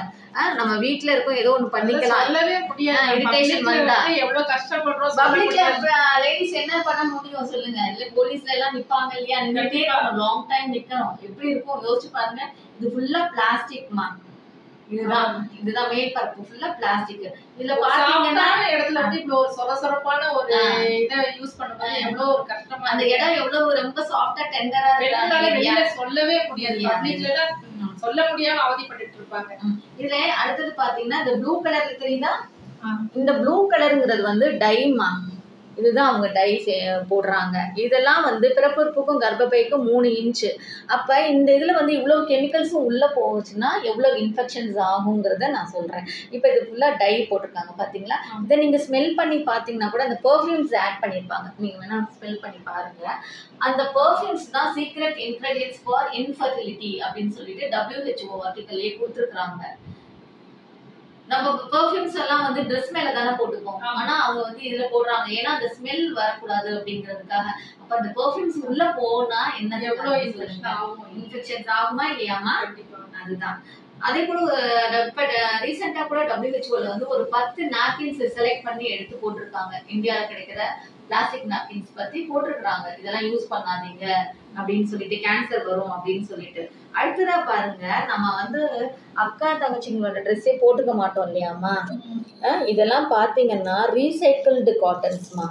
நம்ம வீட்ல இருக்கோம் ஏதோ ஒண்ணு பண்ணிக்கலாம். சொல்லவே முடியாது. Publicல வந்தா. எவ்வளவு கஷ்டப்படுறோம் பப்ளிக்ல. லேடிஸ் என்ன பண்ண முடியும் சொல்லுங்க? இல்ல போலீஸ்ல எல்லாம் நிப்பாங்க இல்லையா? இருக்கணும் லாங் டைம் நிக்கணும். எப்படி இருக்கும்? யோசிச்சு பாருங்க. இது ஃபுல்லா பிளாஸ்டிக்மா இதுதான் இதுதான் மேற்பரப்பு ஃபுல்லா பிளாஸ்டிக் இதுல பாத்தீங்கன்னா இடத்துல வந்து இப்படி ஒரு சொர சொரப்பான ஒரு. இதை யூஸ் பண்ணும்போது எவ்வளவு ஒரு கஷ்டமா அந்த. இடம் எவ்வளவு ரொம்ப சாஃப்டா டெண்டரா வெளியில சொல்லவே முடியாது. பப்ளிக்ல சொல்ல முடியாம அவதிப்பட்டு இருப்பாங்க இதுல அடுத்தது பாத்தீங்கன்னா இந்த ப்ளூ கலர்ல தெரியுதா. இந்த ப்ளூ கலருங்கிறது வந்து டைமா இதுதான் அவங்க டை போடுறாங்க. இதெல்லாம் வந்து பிறப்புறுப்புக்கும் கர்ப்பப்பைக்கும் மூணு இன்ச்சு. அப்போ இந்த இதில் வந்து இவ்வளோ கெமிக்கல்ஸும் உள்ளே போச்சுன்னா எவ்வளோ இன்ஃபெக்ஷன்ஸ் ஆகுங்கிறத நான் சொல்கிறேன் இப்போ இது ஃபுல்லாக டை போட்டிருக்காங்க பார்த்தீங்களா இதை நீங்கள் ஸ்மெல் பண்ணி பார்த்தீங்கன்னா கூட அந்த பெர்ஃப்யூம்ஸ் ஆட் பண்ணியிருப்பாங்க நீங்கள் வேணால் ஸ்மெல் பண்ணி பாருங்கள் அந்த பெர்ஃப்யூம்ஸ் தான் சீக்ரெட் இன்க்ரீடியன்ஸ் ஃபார் இன்ஃபர்டிலிட்டி அப்படின்னு சொல்லிட்டு டபிள்யூஹெச்ஓ ஆர்டிக்கல்லே கொடுத்துருக்குறாங்க. நம்ம பெர்ஃப்யூம்ஸ் எல்லாம் வந்து ட்ரெஸ் மேல தானே போட்டுப்போம். ஆனா அவங்க வந்து இதுல போடுறாங்க. ஏன்னா அந்த ஸ்மெல் வரக்கூடாது அப்படிங்கிறதுக்காக அப்ப அந்த பெர்ஃப்யூம்ஸ் உள்ள போனா என்ன எவ்வளவு இன்ஃபெக்ஷன்ஸ் ஆகுமா இல்லையாமா அதுதான். அதே கூட இப்போ ரீசெண்டாக கூட டபிள்யூஹெச்ஓல வந்து ஒரு பத்து நாப்கின்ஸ் செலக்ட் பண்ணி எடுத்து போட்டிருக்காங்க. இந்தியாவில் கிடைக்கிற பிளாஸ்டிக் நாப்கின்ஸ் பத்தி போட்டிருக்காங்க இதெல்லாம் யூஸ் பண்ணாதீங்க அப்படின்னு சொல்லிட்டு கேன்சர் வரும் அப்படின்னு சொல்லிட்டு. அடுத்ததா பாருங்க நம்ம வந்து அக்கா தங்கச்சிங்களோட ட்ரெஸ்ஸே போட்டுக்க மாட்டோம் இல்லையாம்மா இதெல்லாம் பார்த்தீங்கன்னா ரீசைக்கிள்டு காட்டன்ஸ்மா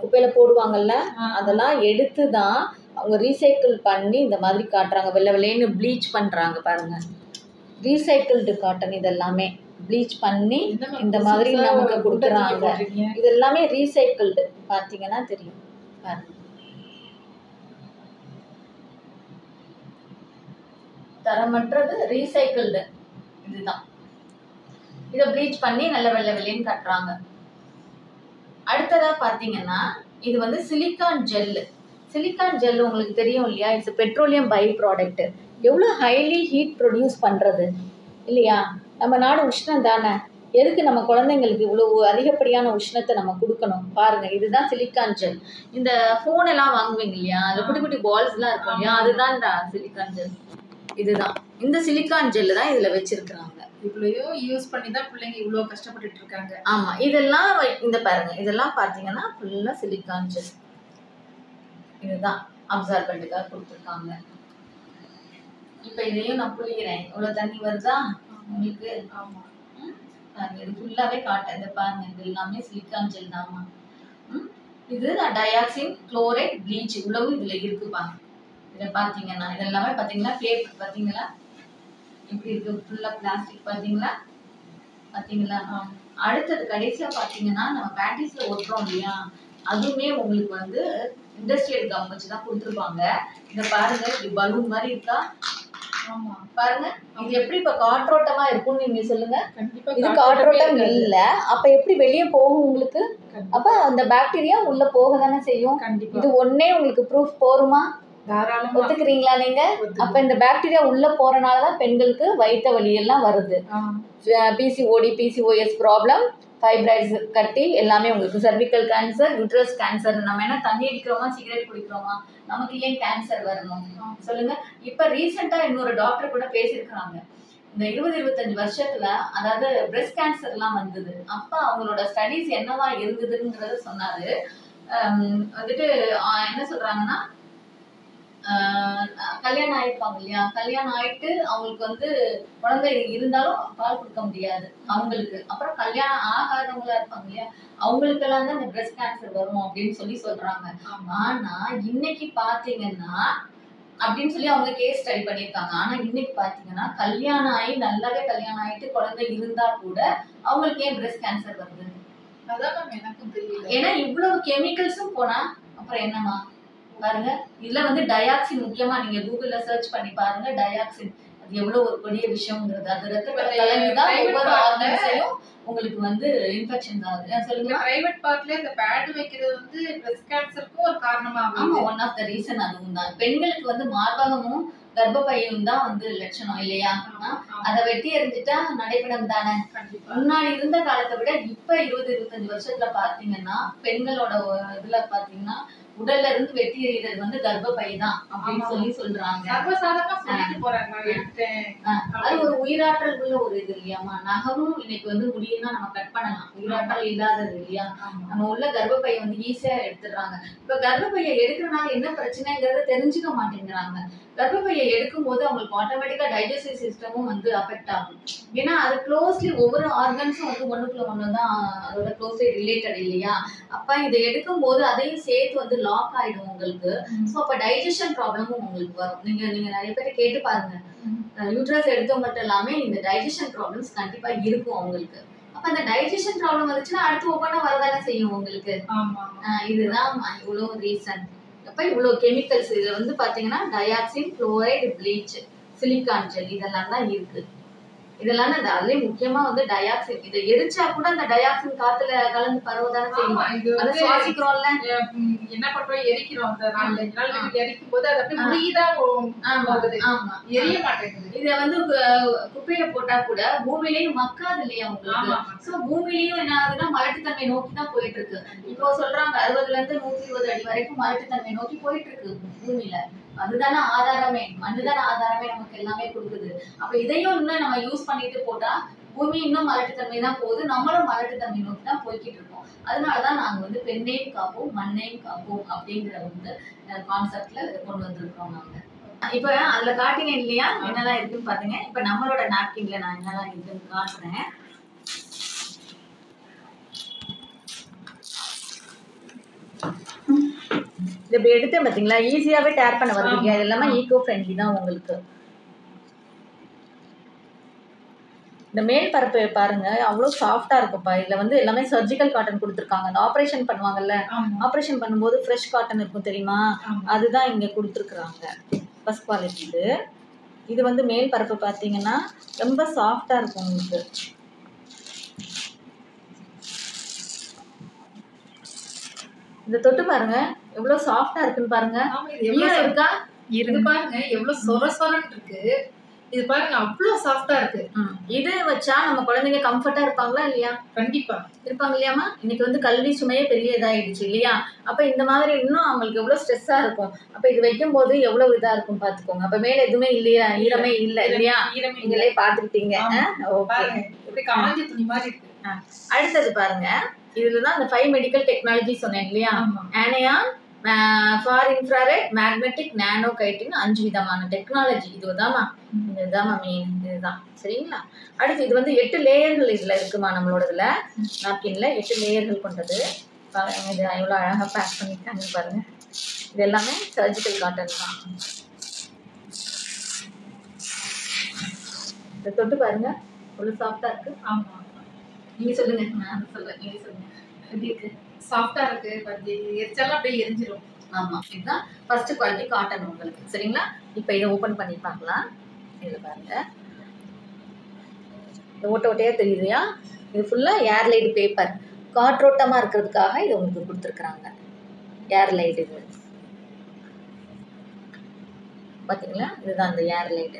குப்பையில் போடுவாங்கல்ல அதெல்லாம் எடுத்து தான் அவங்க ரீசைக்கிள் பண்ணி இந்த மாதிரி காட்டுறாங்க. வெள்ளை வெள்ளைன்னு ப்ளீச் பண்ணுறாங்க பாருங்க. ரீசைக்கிள்டு காட்டன் இதெல்லாமே. ப்ளீச் பண்ணி இந்த மாதிரி நமக்கு கொடுக்குறாங்க. இது எல்லாமே ரீசைக்கிள்டு பார்த்தீங்கன்னா தெரியும். பாருங்க. தரமற்றது ரீசைக்கிள்டு இதுதான். இதை ப்ளீச் பண்ணி நல்ல வெள்ளை வெள்ளைன்னு கட்டுறாங்க. அடுத்ததா பார்த்தீங்கன்னா இது வந்து சிலிக்கான் ஜெல்லு சிலிக்கான் ஜெல் உங்களுக்கு தெரியும் இல்லையா? இட்ஸ் பெட்ரோலியம் பை ப்ராடக்ட் எவ்வளோ ஹைலி ஹீட் ப்ரொடியூஸ் பண்ணுறது இல்லையா? நம்ம நாடு உஷ்ணம் தானே? எதுக்கு நம்ம குழந்தைங்களுக்கு இவ்வளோ அதிகப்படியான உஷ்ணத்தை நம்ம கொடுக்கணும்? பாருங்க இதுதான் சிலிக்கான் ஜெல் இந்த ஃபோன் எல்லாம் வாங்குவீங்க இல்லையா? அதில் குட்டி குட்டி பால்ஸ்லாம் இருக்கும் இல்லையா? அதுதான் இந்த சிலிக்கான் ஜெல் இதுதான். இந்த சிலிக்கான் ஜெல் தான் இதில் வச்சிருக்கிறாங்க. இவ்வளோ யூஸ் பண்ணி தான் பிள்ளைங்க இவ்வளோ கஷ்டப்பட்டுட்டு இருக்காங்க. ஆமா. இதெல்லாம் இந்த பாருங்க. இதெல்லாம் பாத்தீங்கன்னா ஃபுல்லா சிலிக்கான் ஜெல் இதுதான். அப்சார்பண்ட்டுக்காக கொடுத்துருக்காங்க. இப்போ இதையும் நான் புளிக்கிறேன் இவ்வளவு தண்ணி வருதா? உங்களுக்கு? ஆமா. பாருங்க இது ஃபுல்லாவே காட்டேன் இதை பாருங்க இது எல்லாமே சிலிக்கான் ஜெல் தாமா ம்? இது டயாக்சின் குளோரைட் ப்ளீச் இவ்வளவு இதுல இருக்கு பாருங்க. இதை பாத்தீங்கன்னா இது எல்லாமே பாத்தீங்களா பேப்பர் பாத்தீங்களா இப்படி இருக்கு ஃபுல்லா பிளாஸ்டிக் பாத்தீங்களா பாத்தீங்களா அடுத்தது கடைசியா பாத்தீங்கன்னா நம்ம பேண்டிஸ்ல ஒட்டுறோம் இல்லையா? அதுவுமே உங்களுக்கு வந்து இண்டஸ்ட்ரியல் கம் வச்சு தான் கொடுத்துருப்பாங்க. இந்த பாருங்க இப்படி பலூன் மாதிரி இருக்கா? பாருங்க இது எப்படி இப்ப காற்றோட்டமா இருக்கும்னு நீங்க சொல்லுங்க. இது காற்றோட்டமே. இல்ல. அப்ப எப்படி வெளியே போகும் உங்களுக்கு. அப்ப அந்த பாக்டீரியா உள்ள போக தானே செய்யும் இது ஒண்ணே உங்களுக்கு ப்ரூஃப் போருமா? ஒத்துக்கிறீங்களா நீங்க? அப்ப இந்த பாக்டீரியா உள்ள போறனாலதான் பெண்களுக்கு வயித்த வலி எல்லாம் வருது பிசிஓடி பிசிஓஎஸ் ப்ராப்ளம் ஃபைப்ராய்ட்ஸ் கட்டி எல்லாமே உங்களுக்கு சர்விக்கல் கேன்சர் யூட்ரஸ் கேன்சர் நம்ம என்ன தண்ணி அடிக்கிறோமா சிகரெட் குடிக்கிறோமா நமக்கு ஏன் கேன்சர் வரணும்? சொல்லுங்க. இப்ப ரீசெண்டா இன்னொரு டாக்டர் கூட பேசியிருக்கிறாங்க. இந்த இருபது இருபத்தஞ்சு வருஷத்துல அதாவது பிரெஸ்ட் கேன்சர்லாம் வந்தது. அப்ப அவங்களோட ஸ்டடீஸ் என்னவா இருந்ததுங்கிறத சொன்னாரு. வந்துட்டு என்ன சொல்றாங்கன்னா கல்யாணம் ஆயிருப்பாங்க இல்லையா? கல்யாணம் ஆயிட்டு அவங்களுக்கு வந்து குழந்தை இருந்தாலும் பால் கொடுக்க முடியாது அவங்களுக்கு. அப்புறம் கல்யாணம் ஆகாதவங்களா இருப்பாங்க இல்லையா? அவங்களுக்கெல்லாம் தான் இந்த பிரஸ்ட் கேன்சர் வரும் அப்படின்னு சொல்லி சொல்றாங்க. ஆனா இன்னைக்கு பாத்தீங்கன்னா அப்படின்னு சொல்லி அவங்க கேஸ் ஸ்டடி பண்ணியிருக்காங்க. ஆனா இன்னைக்கு பாத்தீங்கன்னா கல்யாணம் ஆகி நல்லாவே கல்யாணம் ஆயிட்டு குழந்தை இருந்தா கூட அவங்களுக்கு ஏன் பிரஸ்ட் கேன்சர் வருது அதான் மேம் எனக்கும் தெரியல. ஏன்னா இவ்வளவு கெமிக்கல்ஸும் போனா அப்புறம் என்னமா பாருங்க. இதுல வந்து டயாக்சின் முக்கியமா நீங்க கூகுள்ல சர்ச் பண்ணி பாருங்க டயாக்சின் அது எவ்வளவு ஒரு பெரிய விஷயம்ங்கிறது. அது ரத்தத்துல ஒவ்வொரு ஆர்கன்ஸையும் உங்களுக்கு வந்து இன்ஃபெக்ஷன் ஆகுது. சொல்லுங்க? பிரைவேட் பார்ட்ல இந்த பேட் வைக்கிறது வந்து பிரஸ்ட் கேன்சருக்கும் ஒரு காரணமா ஆமா ஒன் ஆஃப் த ரீசன் அதுவும் தான். பெண்களுக்கு வந்து மார்பகமும் கர்ப்பப்பையும் தான் வந்து லட்சணம் இல்லையா? அதை வெட்டி எறிஞ்சிட்டா நடைபெறம் தானே? முன்னாடி இருந்த காலத்தை விட இப்ப இருபது இருபத்தஞ்சு வருஷத்துல பாத்தீங்கன்னா பெண்களோட இதுல பாத்தீங்கன்னா உடல்ல இருந்து வெட்டி எறிகிறது வந்து கர்ப்பப்பை தான் அப்படின்னு. சொல்லி சொல்றாங்க. அது ஒரு உயிராற்றல் உள்ள ஒரு இது இல்லையாமா நகமும் இன்னைக்கு வந்து முடியும்னா நம்ம கட் பண்ணலாம். உயிராற்றல் இல்லாதது இல்லையா. நம்ம உள்ள கர்ப்பப்பையை வந்து ஈஸியா எடுத்துடுறாங்க. இப்ப கர்ப்பப்பையை எடுக்கிறனால என்ன பிரச்சனைங்கிறத தெரிஞ்சுக்க மாட்டேங்கிறாங்க. கர்ப்பப்பையை எடுக்கும் போது அவங்களுக்கு ஆட்டோமேட்டிக்கா டைஜஸ்டிவ் சிஸ்டமும் வந்து அஃபெக்ட் ஆகும். ஏன்னா அது க்ளோஸ்லி ஒவ்வொரு ஆர்கன்ஸும் வந்து ஒண்ணுக்குள்ள ஒன்று தான் அதோட க்ளோஸ்லி ரிலேட்டட் இல்லையா? அப்ப இதை எடுக்கும் போது அதையும் சேர்த்து வந்து லாக் ஆயிடும் உங்களுக்கு. ஸோ அப்ப டைஜஷன் ப்ராப்ளமும் உங்களுக்கு வரும். நீங்க நீங்க நிறைய பேர் கேட்டு பாருங்க. யூட்ரஸ் எடுத்தவங்கள்ட்ட எல்லாமே இந்த டைஜஷன் ப்ராப்ளம்ஸ் கண்டிப்பா இருக்கும் அவங்களுக்கு. அப்ப அந்த டைஜஷன் ப்ராப்ளம் வந்துச்சுன்னா அடுத்து ஒவ்வொன்றா வரதானே செய்யும் உங்களுக்கு? இதுதான் இவ்வளோ ரீசன் அப்போ இவ்வளோ கெமிக்கல்ஸ் இதில் வந்து பார்த்தீங்கன்னா dioxin chloride bleach silicon gel இதெல்லாம் தான் இருக்குது இதெல்லாம் அந்த அதுலயும் முக்கியமா வந்து டயாக்சின் இதை எரிச்சா கூட அந்த டயாக்சின் காத்துல கலந்து பரவதானே செய்யும். அதை சுவாசிக்கிறோம்ல. என்ன பண்றோம்? எரிக்கிறோம் அந்த ஆ. நாள் எரிக்கும் போது அது அப்படியே ஆமா. எரிய மாட்டேங்குது. இத வந்து குப்பையில போட்டா கூட பூமியிலயும் மக்காது இல்லையா உங்களுக்கு? சோ பூமியிலயும் என்ன ஆகுதுன்னா மலட்டுத்தன்மை நோக்கி தான் போயிட்டு இருக்கு இப்போ சொல்றாங்க அறுபதுல இருந்து நூத்தி இருபது அடி வரைக்கும் மலட்டுத்தன்மை நோக்கி போயிட்டு இருக்கு பூமியில. அதுதானே ஆதாரமே. மண்ணுதானே ஆதாரமே நமக்கு எல்லாமே கொடுக்குது. அப்ப இதையும் இன்னும் நம்ம யூஸ் பண்ணிட்டு போட்டா பூமி இன்னும் மலட்டுத்தன்மை தான் போகுது. நம்மளும் மலட்டுத்தன்மை நோக்கி தான் போய்கிட்டு இருக்கோம். அதனாலதான் நாங்க வந்து பெண்ணையும் காப்போம் மண்ணையும் காப்போம் அப்படிங்கிற வந்து கான்செப்ட்ல கொண்டு வந்திருக்கோம் நாங்க. இப்ப அதுல காட்டினேன் இல்லையா? என்னெல்லாம் இருக்குன்னு பாத்துங்க. இப்ப நம்மளோட நாப்கின்ல நான் என்னெல்லாம் இருக்குன்னு காட்டுறேன் இது இப்படி எடுத்தேன் பாத்தீங்களா? ஈஸியாவே டேர் பண்ண வருது இது எல்லாமே ஈகோ ஃப்ரெண்ட்லி தான் உங்களுக்கு. இந்த மேல் பரப்பு பாருங்க அவ்வளோ சாஃப்டா இருக்கும்ப்பா இதுல வந்து எல்லாமே சர்ஜிக்கல் காட்டன் கொடுத்துருக்காங்க. அந்த ஆப்ரேஷன் பண்ணுவாங்கல்ல ஆப்ரேஷன் பண்ணும்போது ஃப்ரெஷ் காட்டன் இருக்கும் தெரியுமா? அதுதான் இங்க கொடுத்துருக்குறாங்க. ஃபர்ஸ்ட் குவாலிட்டி இது. இது வந்து மேல் பரப்பு பார்த்தீங்கன்னா ரொம்ப சாஃப்டா இருக்கும் உங்களுக்கு. இந்த தொட்டு பாருங்க. எவ்வளவு சாஃப்டா இருக்குன்னு பாருங்க. ஈரம் இருக்கா? இது பாருங்க எவ்வளவு சொர சொரன்னு இருக்கு. இது பாருங்க அவ்வளவு சாஃப்டா இருக்கு. இது வச்சா நம்ம குழந்தைங்க கம்ஃபர்ட்டா இருப்பாங்களா இல்லையா? கண்டிப்பா. இருப்பாங்க இல்லையாமா இன்னைக்கு வந்து கல்வி சுமையே பெரிய இதாயிடுச்சு இல்லையா? அப்ப இந்த மாதிரி இன்னும் அவங்களுக்கு எவ்வளவு ஸ்ட்ரெஸ்ஸா இருக்கும். அப்ப இது வைக்கும் போது எவ்வளவு இதா இருக்கும் பாத்துக்கோங்க. அப்ப மேல எதுவுமே இல்லையா? ஈரமே இல்ல. இல்லையா. நீங்களே பாத்துக்கிட்டீங்க. காஞ்ச துணி மாதிரி இருக்கு. அடுத்தது பாருங்க. இதுலதான் அந்த ஃபைவ் மெடிக்கல் டெக்னாலஜி சொன்னேன் இல்லையா? Anion far infrared magnetic nano chitin அஞ்சு விதமான டெக்னாலஜி இதுதாம்மா. இதுதாம்மா மெயின் இதுதான். சரிங்களா? அடுத்து இது வந்து எட்டு லேயர்கள் இதுல இருக்குமா நம்மளோட இதுல நாப்கின்ல எட்டு லேயர்கள் கொண்டது. பாருங்க இது எவ்வளோ அழகா பேக் பண்ணிருக்காங்க பாருங்க. இது எல்லாமே சர்ஜிக்கல் காட்டன் தான். இதை தொட்டு பாருங்க. எவ்வளோ சாஃப்டா இருக்கு. ஆமா. நீங்க சொல்லுங்க. நான் சொல்றேன். நீங்க சொல்லுங்க. எப்படி இருக்கு? சாஃப்டா இருக்கு எரிச்சாலும் அப்படியே எரிஞ்சிரும். ஆமா இதுதான் ஃபர்ஸ்ட் குவாலிட்டி காட்டன் உங்களுக்கு. சரிங்களா? இப்போ இதை ஓபன் பண்ணி பார்க்கலாம். இது பாருங்க. இந்த ஓட்ட ஓட்டையா தெரியுதுயா? இது ஃபுல்லா ஏர்லைட் பேப்பர் காற்றோட்டமா இருக்கிறதுக்காக இது உங்களுக்கு கொடுத்துருக்குறாங்க. ஏர்லைட் இது. பாத்தீங்களா? இதுதான் அந்த ஏர்லைட்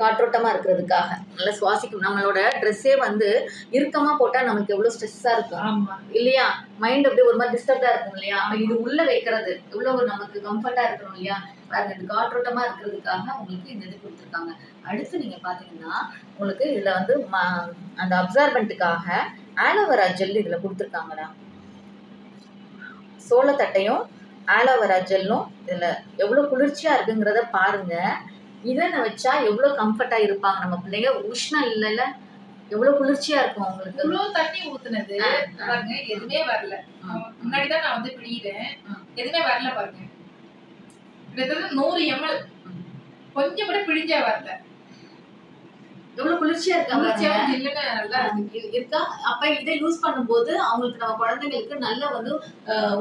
காற்றோட்டமா இருக்கிறதுக்காக. நல்லா சுவாசிக்கும். நம்மளோட ட்ரெஸ்ஸே வந்து இறுக்கமா போட்டா நமக்கு எவ்வளவு ஸ்ட்ரெஸ்ஸா இருக்கும். இல்லையா? மைண்ட் அப்படியே ஒரு மாதிரி டிஸ்டர்ப்டா இருக்கும் இல்லையா? இது உள்ள வைக்கிறது எவ்வளவு ஒரு நமக்கு கம்ஃபர்ட்டா இருக்கணும் இல்லையா? பாருங்க இது காற்றோட்டமா இருக்கிறதுக்காக உங்களுக்கு இந்த இது கொடுத்துருக்காங்க. அடுத்து நீங்க பாத்தீங்கன்னா உங்களுக்கு இதுல வந்து அந்த அப்சார்பண்ட்டுக்காக ஆலோவேரா ஜெல் இதுல கொடுத்துருக்காங்கடா. சோளத்தட்டையும் ஆலோவேரா ஜெல்லும் இதுல எவ்வளவு குளிர்ச்சியா இருக்குங்கிறத பாருங்க. இதை வச்சா எவ்வளவு கம்ஃபர்ட்டா இருப்பாங்க? நம்ம பிள்ளைங்க உஷ்ணம் இல்லைல்ல எவ்வளவு குளிர்ச்சியா இருக்கும் அவங்களுக்கு. இவ்வளவு தண்ணி ஊத்துனது பாருங்க எதுவுமே வரல. முன்னாடிதான் நான் வந்து பிழியிறேன் ம். எதுவுமே வரல பாருங்க. கிட்டத்தட்ட நூறு எம்எல் கொஞ்சம் கூட பிழிஞ்சா வரல. எவ்வளவு குளிர்ச்சியா இருக்காங்க இருக்கு? அப்ப இதை யூஸ் பண்ணும்போது அவங்களுக்கு நம்ம குழந்தைங்களுக்கு நல்ல வந்து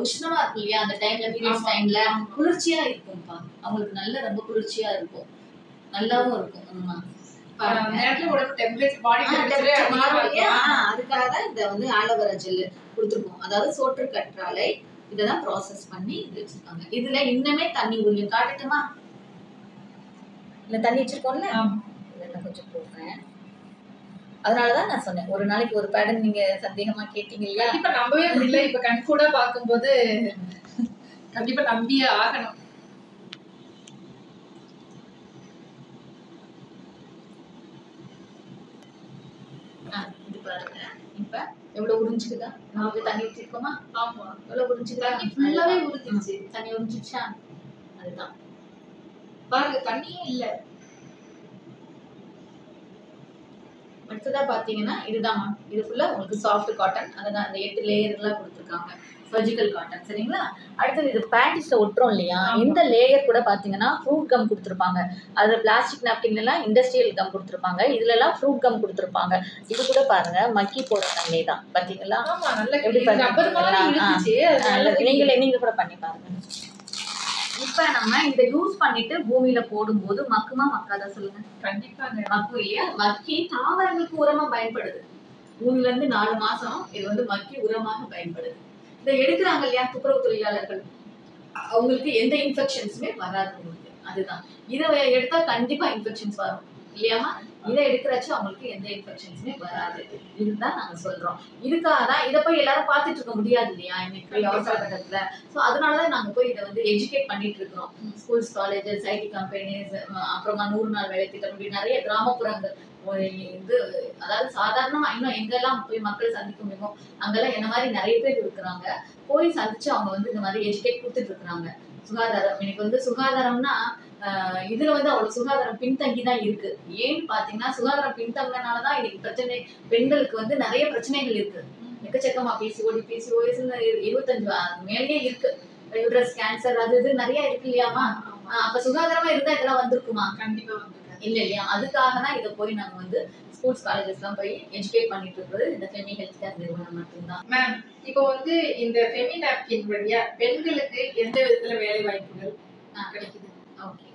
உஷ்ணமா இருக்கும் இல்லையா? அந்த டைம்ல பீரியட்ஸ். டைம்ல. குளிர்ச்சியா இருக்கும்ப்பா. அவங்களுக்கு நல்ல ரொம்ப குளிர்ச்சியா இருக்கும். நல்லாவும் இருக்கும்? ஆ, அதுக்காக தான் இந்த வந்து ஆலோவேரா ஜெல் கொடுத்துருக்கோம். அதாவது சோற்று கற்றாழை. இதெல்லாம் ப்ராசஸ் பண்ணி வச்சிருக்காங்க. இதுல இன்னுமே தண்ணி காட்டட்டுமா? இல்ல தண்ணி வச்சிருக்கோம்ல? கொஞ்சம் போடுறேன். அதனாலதான் நான் சொன்னேன். ஒரு நாளைக்கு ஒரு பேடன் நீங்க சந்தேகமா கேட்டீங்க இல்லையா? கண்டிப்பா நம்பவே முடியல. இப்ப கண் கூட பாக்கும்போது கண்டிப்பா நம்பியே ஆகணும் ஆ, இது பாருங்க இப்ப எவ்வளவு உறிஞ்சுக்குதா? நமக்கு தண்ணி ஊற்றிருக்கோமா ஆமா. எவ்வளவு உறிஞ்சுக்குதா? தண்ணி ஃபுல்லாவே உறிஞ்சிருச்சு. தண்ணி உறிஞ்சிச்சா அதுதான். பாருங்க தண்ணியே இல்ல. அடுத்ததா பாத்தீங்கன்னா இதுதான் இது ஃபுல்லா உங்களுக்கு சாஃப்ட் காட்டன் அதான் அந்த எட்டு லேயர்லாம் கொடுத்துருக்காங்க. சர்ஜிக்கல் காட்டன் சரிங்களா? அடுத்தது இது பேண்டிஸ்ல ஒட்டுறோம் இல்லையா. இந்த லேயர் கூட பாத்தீங்கன்னா ஃப்ரூட் கம் கொடுத்துருப்பாங்க. அது பிளாஸ்டிக் நாப்கின்ல எல்லாம் இண்டஸ்ட்ரியல் கம் கொடுத்துருப்பாங்க. இதுல எல்லாம் ஃப்ரூட் கம் கொடுத்துருப்பாங்க. இது கூட பாருங்க மக்கி போட தன்மை தான். நல்ல நீங்களே நீங்க கூட பண்ணி பாருங்க. இப்ப நம்ம இதை யூஸ் பண்ணிட்டு பூமியில போடும்போது மக்குமா மக்காதா சொல்லுங்க? கண்டிப்பாங்க. மக்கும் இல்லையா? மக்கி தாவரங்களுக்கு உரமா பயன்படுது. பூமியில இருந்து நாலு மாசம் இது வந்து மக்கி உரமாக பயன்படுது. இதை எடுக்கிறாங்க இல்லையா துப்புரவு தொழிலாளர்கள்? அவங்களுக்கு எந்த இன்ஃபெக்ஷன்ஸுமே வராது அதுதான். இதை எடுத்தா கண்டிப்பா இன்ஃபெக்ஷன்ஸ் வரும். இல்லையாமா இதை எடுக்கிறச்சு அவங்களுக்கு எந்த இன்ஃபெக்ஷன்ஸுமே வராது. இதுதான் நாங்க சொல்றோம். இதுக்காக தான் இதை போய் எல்லாரும் பார்த்துட்டு இருக்க முடியாது இல்லையா? இன்னைக்கு அவசர கட்டத்துல ஸோ அதனாலதான் நாங்க போய் இதை வந்து எஜுகேட் பண்ணிட்டு இருக்கிறோம். ஸ்கூல்ஸ் காலேஜஸ் ஐடி கம்பெனிஸ் அப்புறமா நூறு நாள் வேலை திட்டம் நிறைய கிராமப்புறங்கள். இது அதாவது சாதாரணமா இன்னும் எங்கெல்லாம் போய் மக்கள் சந்திக்க முடியுமோ அங்கெல்லாம் என்ன மாதிரி நிறைய பேர் இருக்கிறாங்க போய் சந்திச்சு அவங்க வந்து இந்த மாதிரி எஜுகேட் கொடுத்துட்டு இருக்கிறாங்க. சுகாதாரம் எனக்கு வந்து சுகாதாரம்னா இதுல வந்து அவ்வளவு சுகாதாரம் பின்தங்கி தான் இருக்கு. ஏன்னு பாத்தீங்கன்னா சுகாதாரம் பின்தங்கினாலதான் இன்னைக்கு பிரச்சனை பெண்களுக்கு வந்து நிறைய பிரச்சனைகள் இருக்கு. எக்கச்சக்கமா பிசிஓடி பிசிஓஎஸ் இருபத்தஞ்சு மேலேயே இருக்கு. யூட்ரஸ் கேன்சர் அது இது நிறைய இருக்கு இல்லையாமா அப்ப சுகாதாரமா இருந்தா இதெல்லாம் வந்திருக்குமா? கண்டிப்பா வந்திருக்காங்க இல்ல இல்லையா? அதுக்காக தான் இதை போய் நாங்க வந்து ஸ்கூல்ஸ் காலேஜஸ்லாம் போய் எஜுகேட் பண்ணிட்டு இருக்கிறது இந்த ஃபெமி ஹெல்த் கேர் நிறுவனம் மட்டும்தான். மேம் இப்போ வந்து இந்த ஃபெமி நாப்கின் வழியா பெண்களுக்கு எந்த விதத்துல வேலை வாய்ப்புகள் கிடைக்குது. ஓகே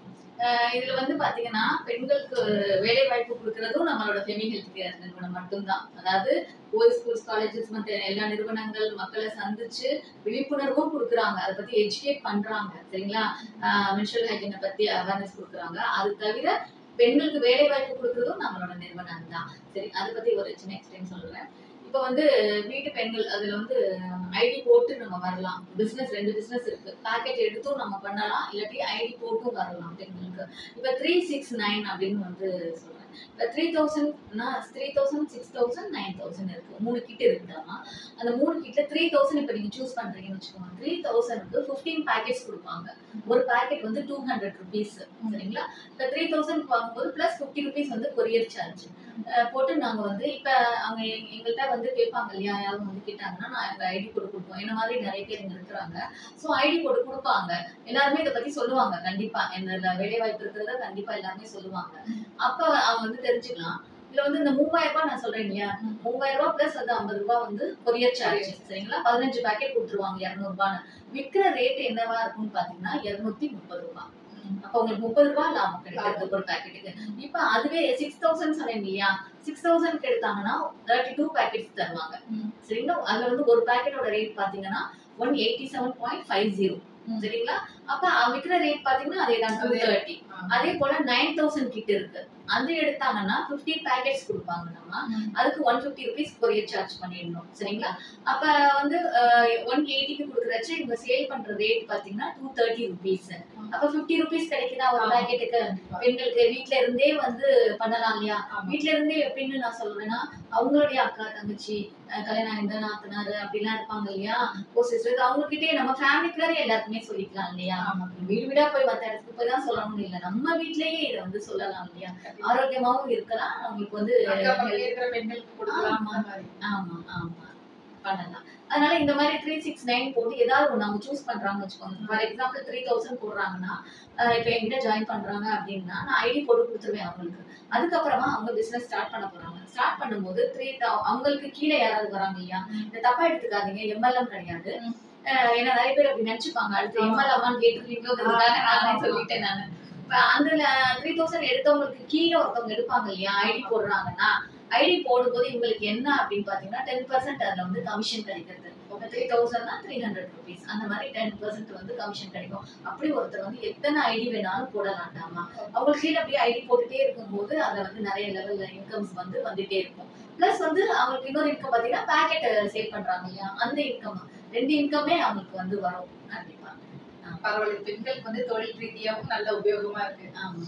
இதுல வந்து பாத்தீங்கன்னா பெண்களுக்கு வேலை வாய்ப்பு கொடுக்கறதும் நம்மளோட ஃபெமி ஹெல்த் கேர் நிறுவனம் மட்டும்தான். அதாவது போய் ஸ்கூல்ஸ் காலேஜஸ் மற்ற எல்லா நிறுவனங்கள் மக்களை சந்திச்சு விழிப்புணர்வும் கொடுக்குறாங்க. அதை பத்தி எஜுகேட் பண்றாங்க. சரிங்களா? மென்ஸ்ட்ரல் ஹைஜீனை பத்தி அவேர்னஸ் கொடுக்குறாங்க. அது தவிர பெண்களுக்கு வேலை வாய்ப்பு கொடுக்கறதும் நம்மளோட நிறுவனம் தான் சரி அதை பத்தி ஒரு சின்ன எக்ஸ்பிளைன் சொல்றேன். இப்போ வந்து வீட்டு பெண்கள் அதுல வந்து ஐடி போட்டு நம்ம வரலாம். பிசினஸ் ரெண்டு பிசினஸ் இருக்கு. பேக்கெட் எடுத்தும் நம்ம பண்ணலாம். இல்லாட்டி ஐடி போட்டும் வரலாம் பெண்களுக்கு. இப்போ த்ரீ சிக்ஸ் நைன் அப்படின்னு வந்து சொல்றேன் இப்போ three தௌசண்ட்னா three thousand six thousand nine thousand இருக்கு. மூணு கிட் இருக்குதாமா அந்த மூணு கிட்ல த்ரீ தௌசண்ட் இப்போ நீங்க சூஸ் பண்றீங்கன்னு வச்சுக்கோங்க. த்ரீ தௌசண்ட்க்கு ஃபிஃப்டீன் பேக்கெட்ஸ் கொடுப்பாங்க. ஒரு பேக்கெட் வந்து டூ ஹண்ட்ரட் ருபீஸ் சரிங்களா? இப்போ த்ரீ தௌசண்ட் வாங்கும்போது ப்ளஸ் ஃபிஃப்டி ருபீஸ் வந்து கொரியர் சார்ஜ் போட்டு நாங்க வந்து இப்ப அவங்க எங்கள்கிட்ட வந்து கேட்பாங்க இல்லையா? யாரும் வந்து கேட்டாங்கன்னா நான் ஐடி கோடு கொடுப்போம். என்ன மாதிரி நிறைய பேர் இங்கே இருக்கிறாங்க. ஸோ ஐடி கோடு கொடுப்பாங்க. எல்லாருமே இதை பத்தி சொல்லுவாங்க. கண்டிப்பா. என்ன வேலை வாய்ப்பு இருக்கிறத கண்டிப்பா எல்லாருமே சொல்லுவாங்க. அப்ப அவங்க வந்து தெரிஞ்சுக்கலாம். இதுல வந்து இந்த மூவாயிரம் ரூபாய் நான் சொல்றேன் இல்லையா? மூவாயிரம் ரூபாய் பிளஸ் வந்து ஐம்பது ரூபாய் வந்து கொரியர் சார்ஜ் சரிங்களா? பதினஞ்சு பேக்கெட் கொடுத்துருவாங்க இரநூறு ரூபான்னு விற்கிற ரேட் என்னவா இருக்கும்னு பாத்தீங்கன்னா இருநூத்தி முப்பது ரூபாய் அப்ப உங்களுக்கு முப்பது ரூபாய் லாபம் கிடைக்கிறது ஒரு பேக்கெட்டுக்கு இப்ப அதுவே சிக்ஸ் தௌசண்ட் சொன்னேன் இல்லையா? சிக்ஸ் தௌசண்ட் எடுத்தாங்கன்னா தேர்ட்டி டூ பேக்கெட்ஸ் தருவாங்க. சரிங்களா? அதுல வந்து ஒரு பேக்கெட்டோட ரேட் பாத்தீங்கன்னா one eighty seven point five zero. சரிங்களா? அப்ப அவ விக்கிற ரேட் பாத்தீங்கன்னா அதே தான் டூ. தேர்ட்டி அதே போல நைன் தௌசண்ட் கிட்ட இருக்கு. அது எடுத்தாங்கன்னா 50 பேக்கெட்ஸ் கொடுப்பாங்க நம்ம அதுக்கு one fifty rupees courier charge பண்ணிடணும் சரிங்களா? அப்ப வந்து ஒன் எயிட்டிக்கு கொடுக்குறச்சு இவங்க சேல் பண்ற ரேட் பாத்தீங்கன்னா டூ தேர்ட்டி ருபீஸ் அப்ப ஃபிஃப்டி ருபீஸ் கிடைக்குதா ஒரு. பேக்கெட்டுக்கு பெண்களுக்கு வீட்ல இருந்தே வந்து பண்ணலாம் இல்லையா? வீட்ல இருந்தே எப்படின்னு நான் சொல்றேன்னா அவங்களுடைய அக்கா தங்கச்சி கல்யாணம் ஆயிருந்த நாத்தனார் அப்படிலாம் இருப்பாங்க இல்லையா? ஓ சிஸ்டர்ஸ் அவங்க கிட்டே நம்ம ஃபேமிலிக்குள்ளார எல்லாருக்குமே சொல்லிக்கலாம் இல்லையா? வீடு வீடா போய் மத்த இடத்துக்கு போய் தான் சொல்லணும்னு இல்லை. நம்ம வீட்லயே இதை வந்து சொல்லலாம் இல்லையா? ஆரோக்கியமாவும் இருக்கலாம். அவங்களுக்கு வந்து இருக்கிற பெண்களுக்கு கொடுக்கலாம் ஆமா. ஆமா பண்ணலாம். அதனால இந்த மாதிரி த்ரீ சிக்ஸ் நைன் போட்டு ஏதாவது ஒன்று அவங்க சூஸ் பண்றாங்கன்னு வச்சுக்கோங்க. ஃபார் எக்ஸாம்பிள் த்ரீ தௌசண்ட் போடுறாங்கன்னா இப்போ என்கிட்ட ஜாயின் பண்றாங்க அப்படின்னா நான் ஐடி போட்டு கொடுத்துருவேன் அவங்களுக்கு. அதுக்கப்புறமா அவங்க பிசினஸ் ஸ்டார்ட் பண்ண போறாங்க. ஸ்டார்ட் பண்ணும்போது த்ரீ அவங்களுக்கு கீழே யாராவது வராங்க இல்லையா? இந்த தப்பா எடுத்துக்காதீங்க எம்எல்எம் கிடையாது. ஏன்னா நிறைய பேர் அப்படி நினைச்சுப்பாங்க. அடுத்து. எம்எல்எம்மான்னு கேட்டுருக்கீங்கிறதுக்காக நானே. சொல்லிட்டேன் நான். இப்ப அதுல த்ரீ தௌசண்ட் எடுத்தவங்களுக்கு கீழே ஒருத்தவங்க எடுப்பாங்க இல்லையா? ஐடி போடுறாங்கன்னா ஐடி போடும்போது இவங்களுக்கு என்ன அப்படின்னு பாத்தீங்கன்னா டென் பர்சன்ட் அதுல வந்து கமிஷன் கிடைக்கிறது. த்ரீ தௌசண்ட்னா த்ரீ ஹண்ட்ரட் ருபீஸ் அந்த மாதிரி டென் பர்சன்ட் வந்து கமிஷன் கிடைக்கும். அப்படி ஒருத்தர் வந்து எத்தனை ஐடி வேணாலும் போடலாம்டாமா. அவங்களுக்கு கீழே அப்படியே ஐடி போட்டுட்டே இருக்கும்போது அதுல வந்து நிறைய லெவல்ல இன்கம்ஸ் வந்து வந்துட்டே இருக்கும். பிளஸ் வந்து அவங்களுக்கு இன்னொரு இன்கம் பாத்தீங்கன்னா பேக்கெட் சேல் பண்றாங்க இல்லையா? அந்த இன்கம் ரெண்டு இன்கமே அவங்களுக்கு வந்து வரும். கண்டிப்பா. பரவாயில்ல. பெண்களுக்கு வந்து தொழில் ரீதியாவும் நல்ல உபயோகமா இருக்கு. ஆமா.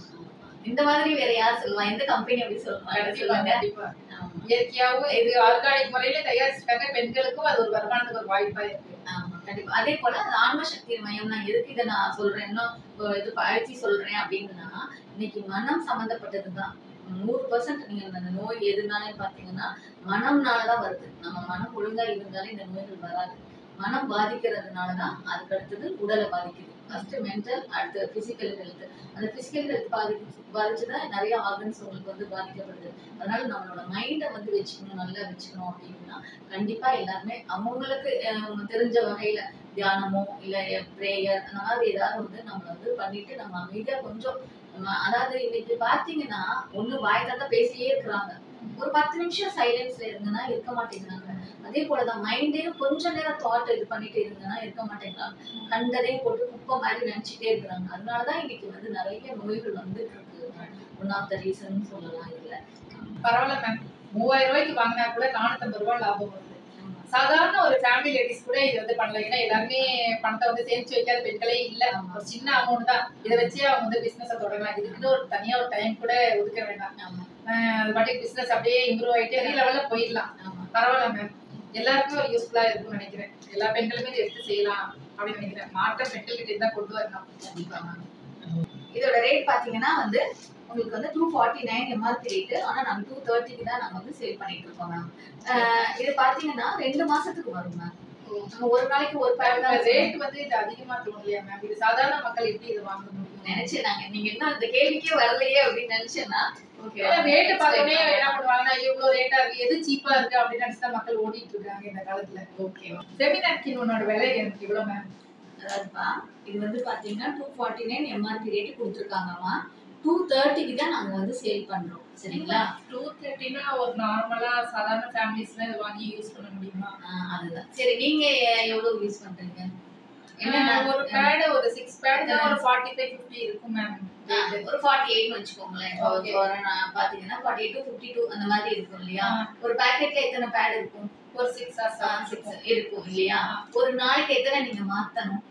இந்த மாதிரி வேற யார் சொல்லுவா? எந்த கம்பெனி அப்படி சொல்லுவாங்க. இயற்கையாவும் இது ஆர்கானிக் முறையில தயாரிச்சிருக்காங்க. பெண்களுக்கும் அது ஒரு வருமானத்துக்கு ஒரு வாய்ப்பா இருக்கு. கண்டிப்பா. அதே போல அந்த ஆன்ம சக்தி மையம் நான் எதுக்கு இதை நான் சொல்றேன்? இன்னும் இது அழைச்சி சொல்றேன் அப்படின்னா இன்னைக்கு மனம் சம்பந்தப்பட்டதுதான். நூறு பர்சன்ட் நீங்க அந்த நோய் எதுனாலும் பாத்தீங்கன்னா மனம்னாலதான் வருது. நம்ம மனம் ஒழுங்கா இருந்தாலே இந்த நோய்கள் வராது. மனம் பாதிக்கிறதுனாலதான் அதுக்கு அடுத்தது உடலை பாதிக்குது. ஃபர்ஸ்ட் மென்டல் அடுத்து பிசிக்கல் ஹெல்த் அந்த பிசிக்கல் ஹெல்த் பாதிச்சு பாதிச்சுதான் நிறைய ஆர்கன்ஸ் உங்களுக்கு வந்து பாதிக்கப்படுது. அதனால நம்மளோட மைண்டை வந்து வச்சுக்கணும் நல்லா வச்சுக்கணும் அப்படின்னா கண்டிப்பா எல்லாருமே அவங்களுக்கு தெரிஞ்ச வகையில தியானமோ இல்ல ப்ரேயர் அந்த மாதிரி ஏதாவது வந்து நம்ம வந்து பண்ணிட்டு நம்ம அமைதியா கொஞ்சம் அதாவது இன்னைக்கு பாத்தீங்கன்னா ஒண்ணு வாய் பேசியே இருக்கிறாங்க. ஒரு பத்து நிமிஷம் சைலன்ஸ்ல இருங்கன்னா இருக்க மாட்டேங்கிறாங்க. அதே போலதான் மைண்டையும் கொஞ்ச நேரம் தாட் இது பண்ணிட்டு இருங்கன்னா இருக்க மாட்டேங்கிறாங்க. கண்டதையும் போட்டு குப்பை மாதிரி நினைச்சிட்டே இருக்கிறாங்க. அதனாலதான் இன்னைக்கு வந்து நிறைய நோய்கள் வந்துட்டு இருக்கு. ஒன் ஆஃப் த ரீசன் சொல்லலாம் இதுல. பரவாயில்ல மேம் மூவாயிரம் ரூபாய்க்கு வாங்கினா கூட நானூத்தம்பது ரூபாய் லாபம் வருது. சாதாரண ஒரு ஃபேமிலி லேடிஸ் கூட இது வந்து பண்ணல ஏன்னா எல்லாருமே பணத்தை வந்து சேமிச்சு வைக்காத பெண்களே இல்ல. ஒரு சின்ன அமௌண்ட் தான். இதை வச்சே அவங்க வந்து பிசினஸ் தொடங்கலாம். இதுக்குன்னு ஒரு தனியா ஒரு டைம் கூட ஒதுக்க வேண்டாம். பாட்டுக்கு பிசினஸ் அப்படியே இம்ப்ரூவ் ஆயிட்டு பெரிய லெவல்ல போயிடலாம். ஆமா. பரவாயில்ல மேம் எல்லாருக்குமே யூஸ்ஃபுல்லா இருக்கும்னு நினைக்கிறேன். எல்லா பெண்களுமே இதை எடுத்து செய்யலாம் அப்படின்னு நினைக்கிறேன். மாற்றம் பெண்கள் கிட்ட இருந்தா கொண்டு வரணும் கண்டிப்பா மேம் இதோட ரேட் பாத்தீங்கன்னா வந்து உங்களுக்கு வந்து two forty nine MRP rate ஆனா நாங்க டூ தேர்ட்டிக்கு தான் நாங்க வந்து சேல் பண்ணிட்டு இருக்கோம் மேம் இது பாத்தீங்கன்னா ரெண்டு மாசத்துக்கு வரும் மேம் ஒரு நாளைக்கு ஒரு ரேட் வந்து இது அதிகமா தோணலையா மேம் இது சாதாரண மக்கள் எப்படி இதை வாங்க முடியும் நினைச்சேன் நாங்க நீங்க என்ன இந்த கேள்விக்கே வரலையே அப்படின்னு நினைச்சேன்னா ஓகே ரேட் பார்த்தோன்னே என்ன பண்ணுவாங்கன்னா இவ்வளவு ரேட்டா இருக்கு எது சீப்பா இருக்கு அப்படின்னு நினைச்சு மக்கள் ஓடிட்டு இருக்காங்க இந்த காலத்துல. ஓகே செமி நாப்கின் உன்னோட விலை எனக்கு இவ்வளவு மேம் அதாவதுப்பா இது வந்து பாத்தீங்கன்னா two forty nine MRP rate கொடுத்துருக்காங்கம்மா. Two தேர்ட்டிக்கு தான் நாங்க வந்து சேல் பண்றோம். சரிங்களா? டூ தேர்ட்டினா ஒரு நார்மலா சாதாரண ஃபேமிலிஸ்ல வாங்கி யூஸ் பண்ண முடியுமா? அதுதான். சரி நீங்க எவ்வளவு யூஸ் பண்றீங்க? ஒரு பேட் ஒரு சிக்ஸ் பேட் ஒரு ஃபார்ட்டி ஃபைவ் ஃபிஃப்டி இருக்கும் மேம் ஒரு ஃபார்ட்டி எயிட் வச்சுக்கோங்களேன் பாத்தீங்கன்னா forty eight to fifty two அந்த மாதிரி இருக்கும் இல்லையா? ஒரு பாக்கெட்ல எத்தனை பேட் இருக்கும்? ஒரு சிக்ஸ் சிக்ஸ் இருக்கும். இல்லையா? ஒரு நாளைக்கு எத்தனை நீங்க மாத்தணும்?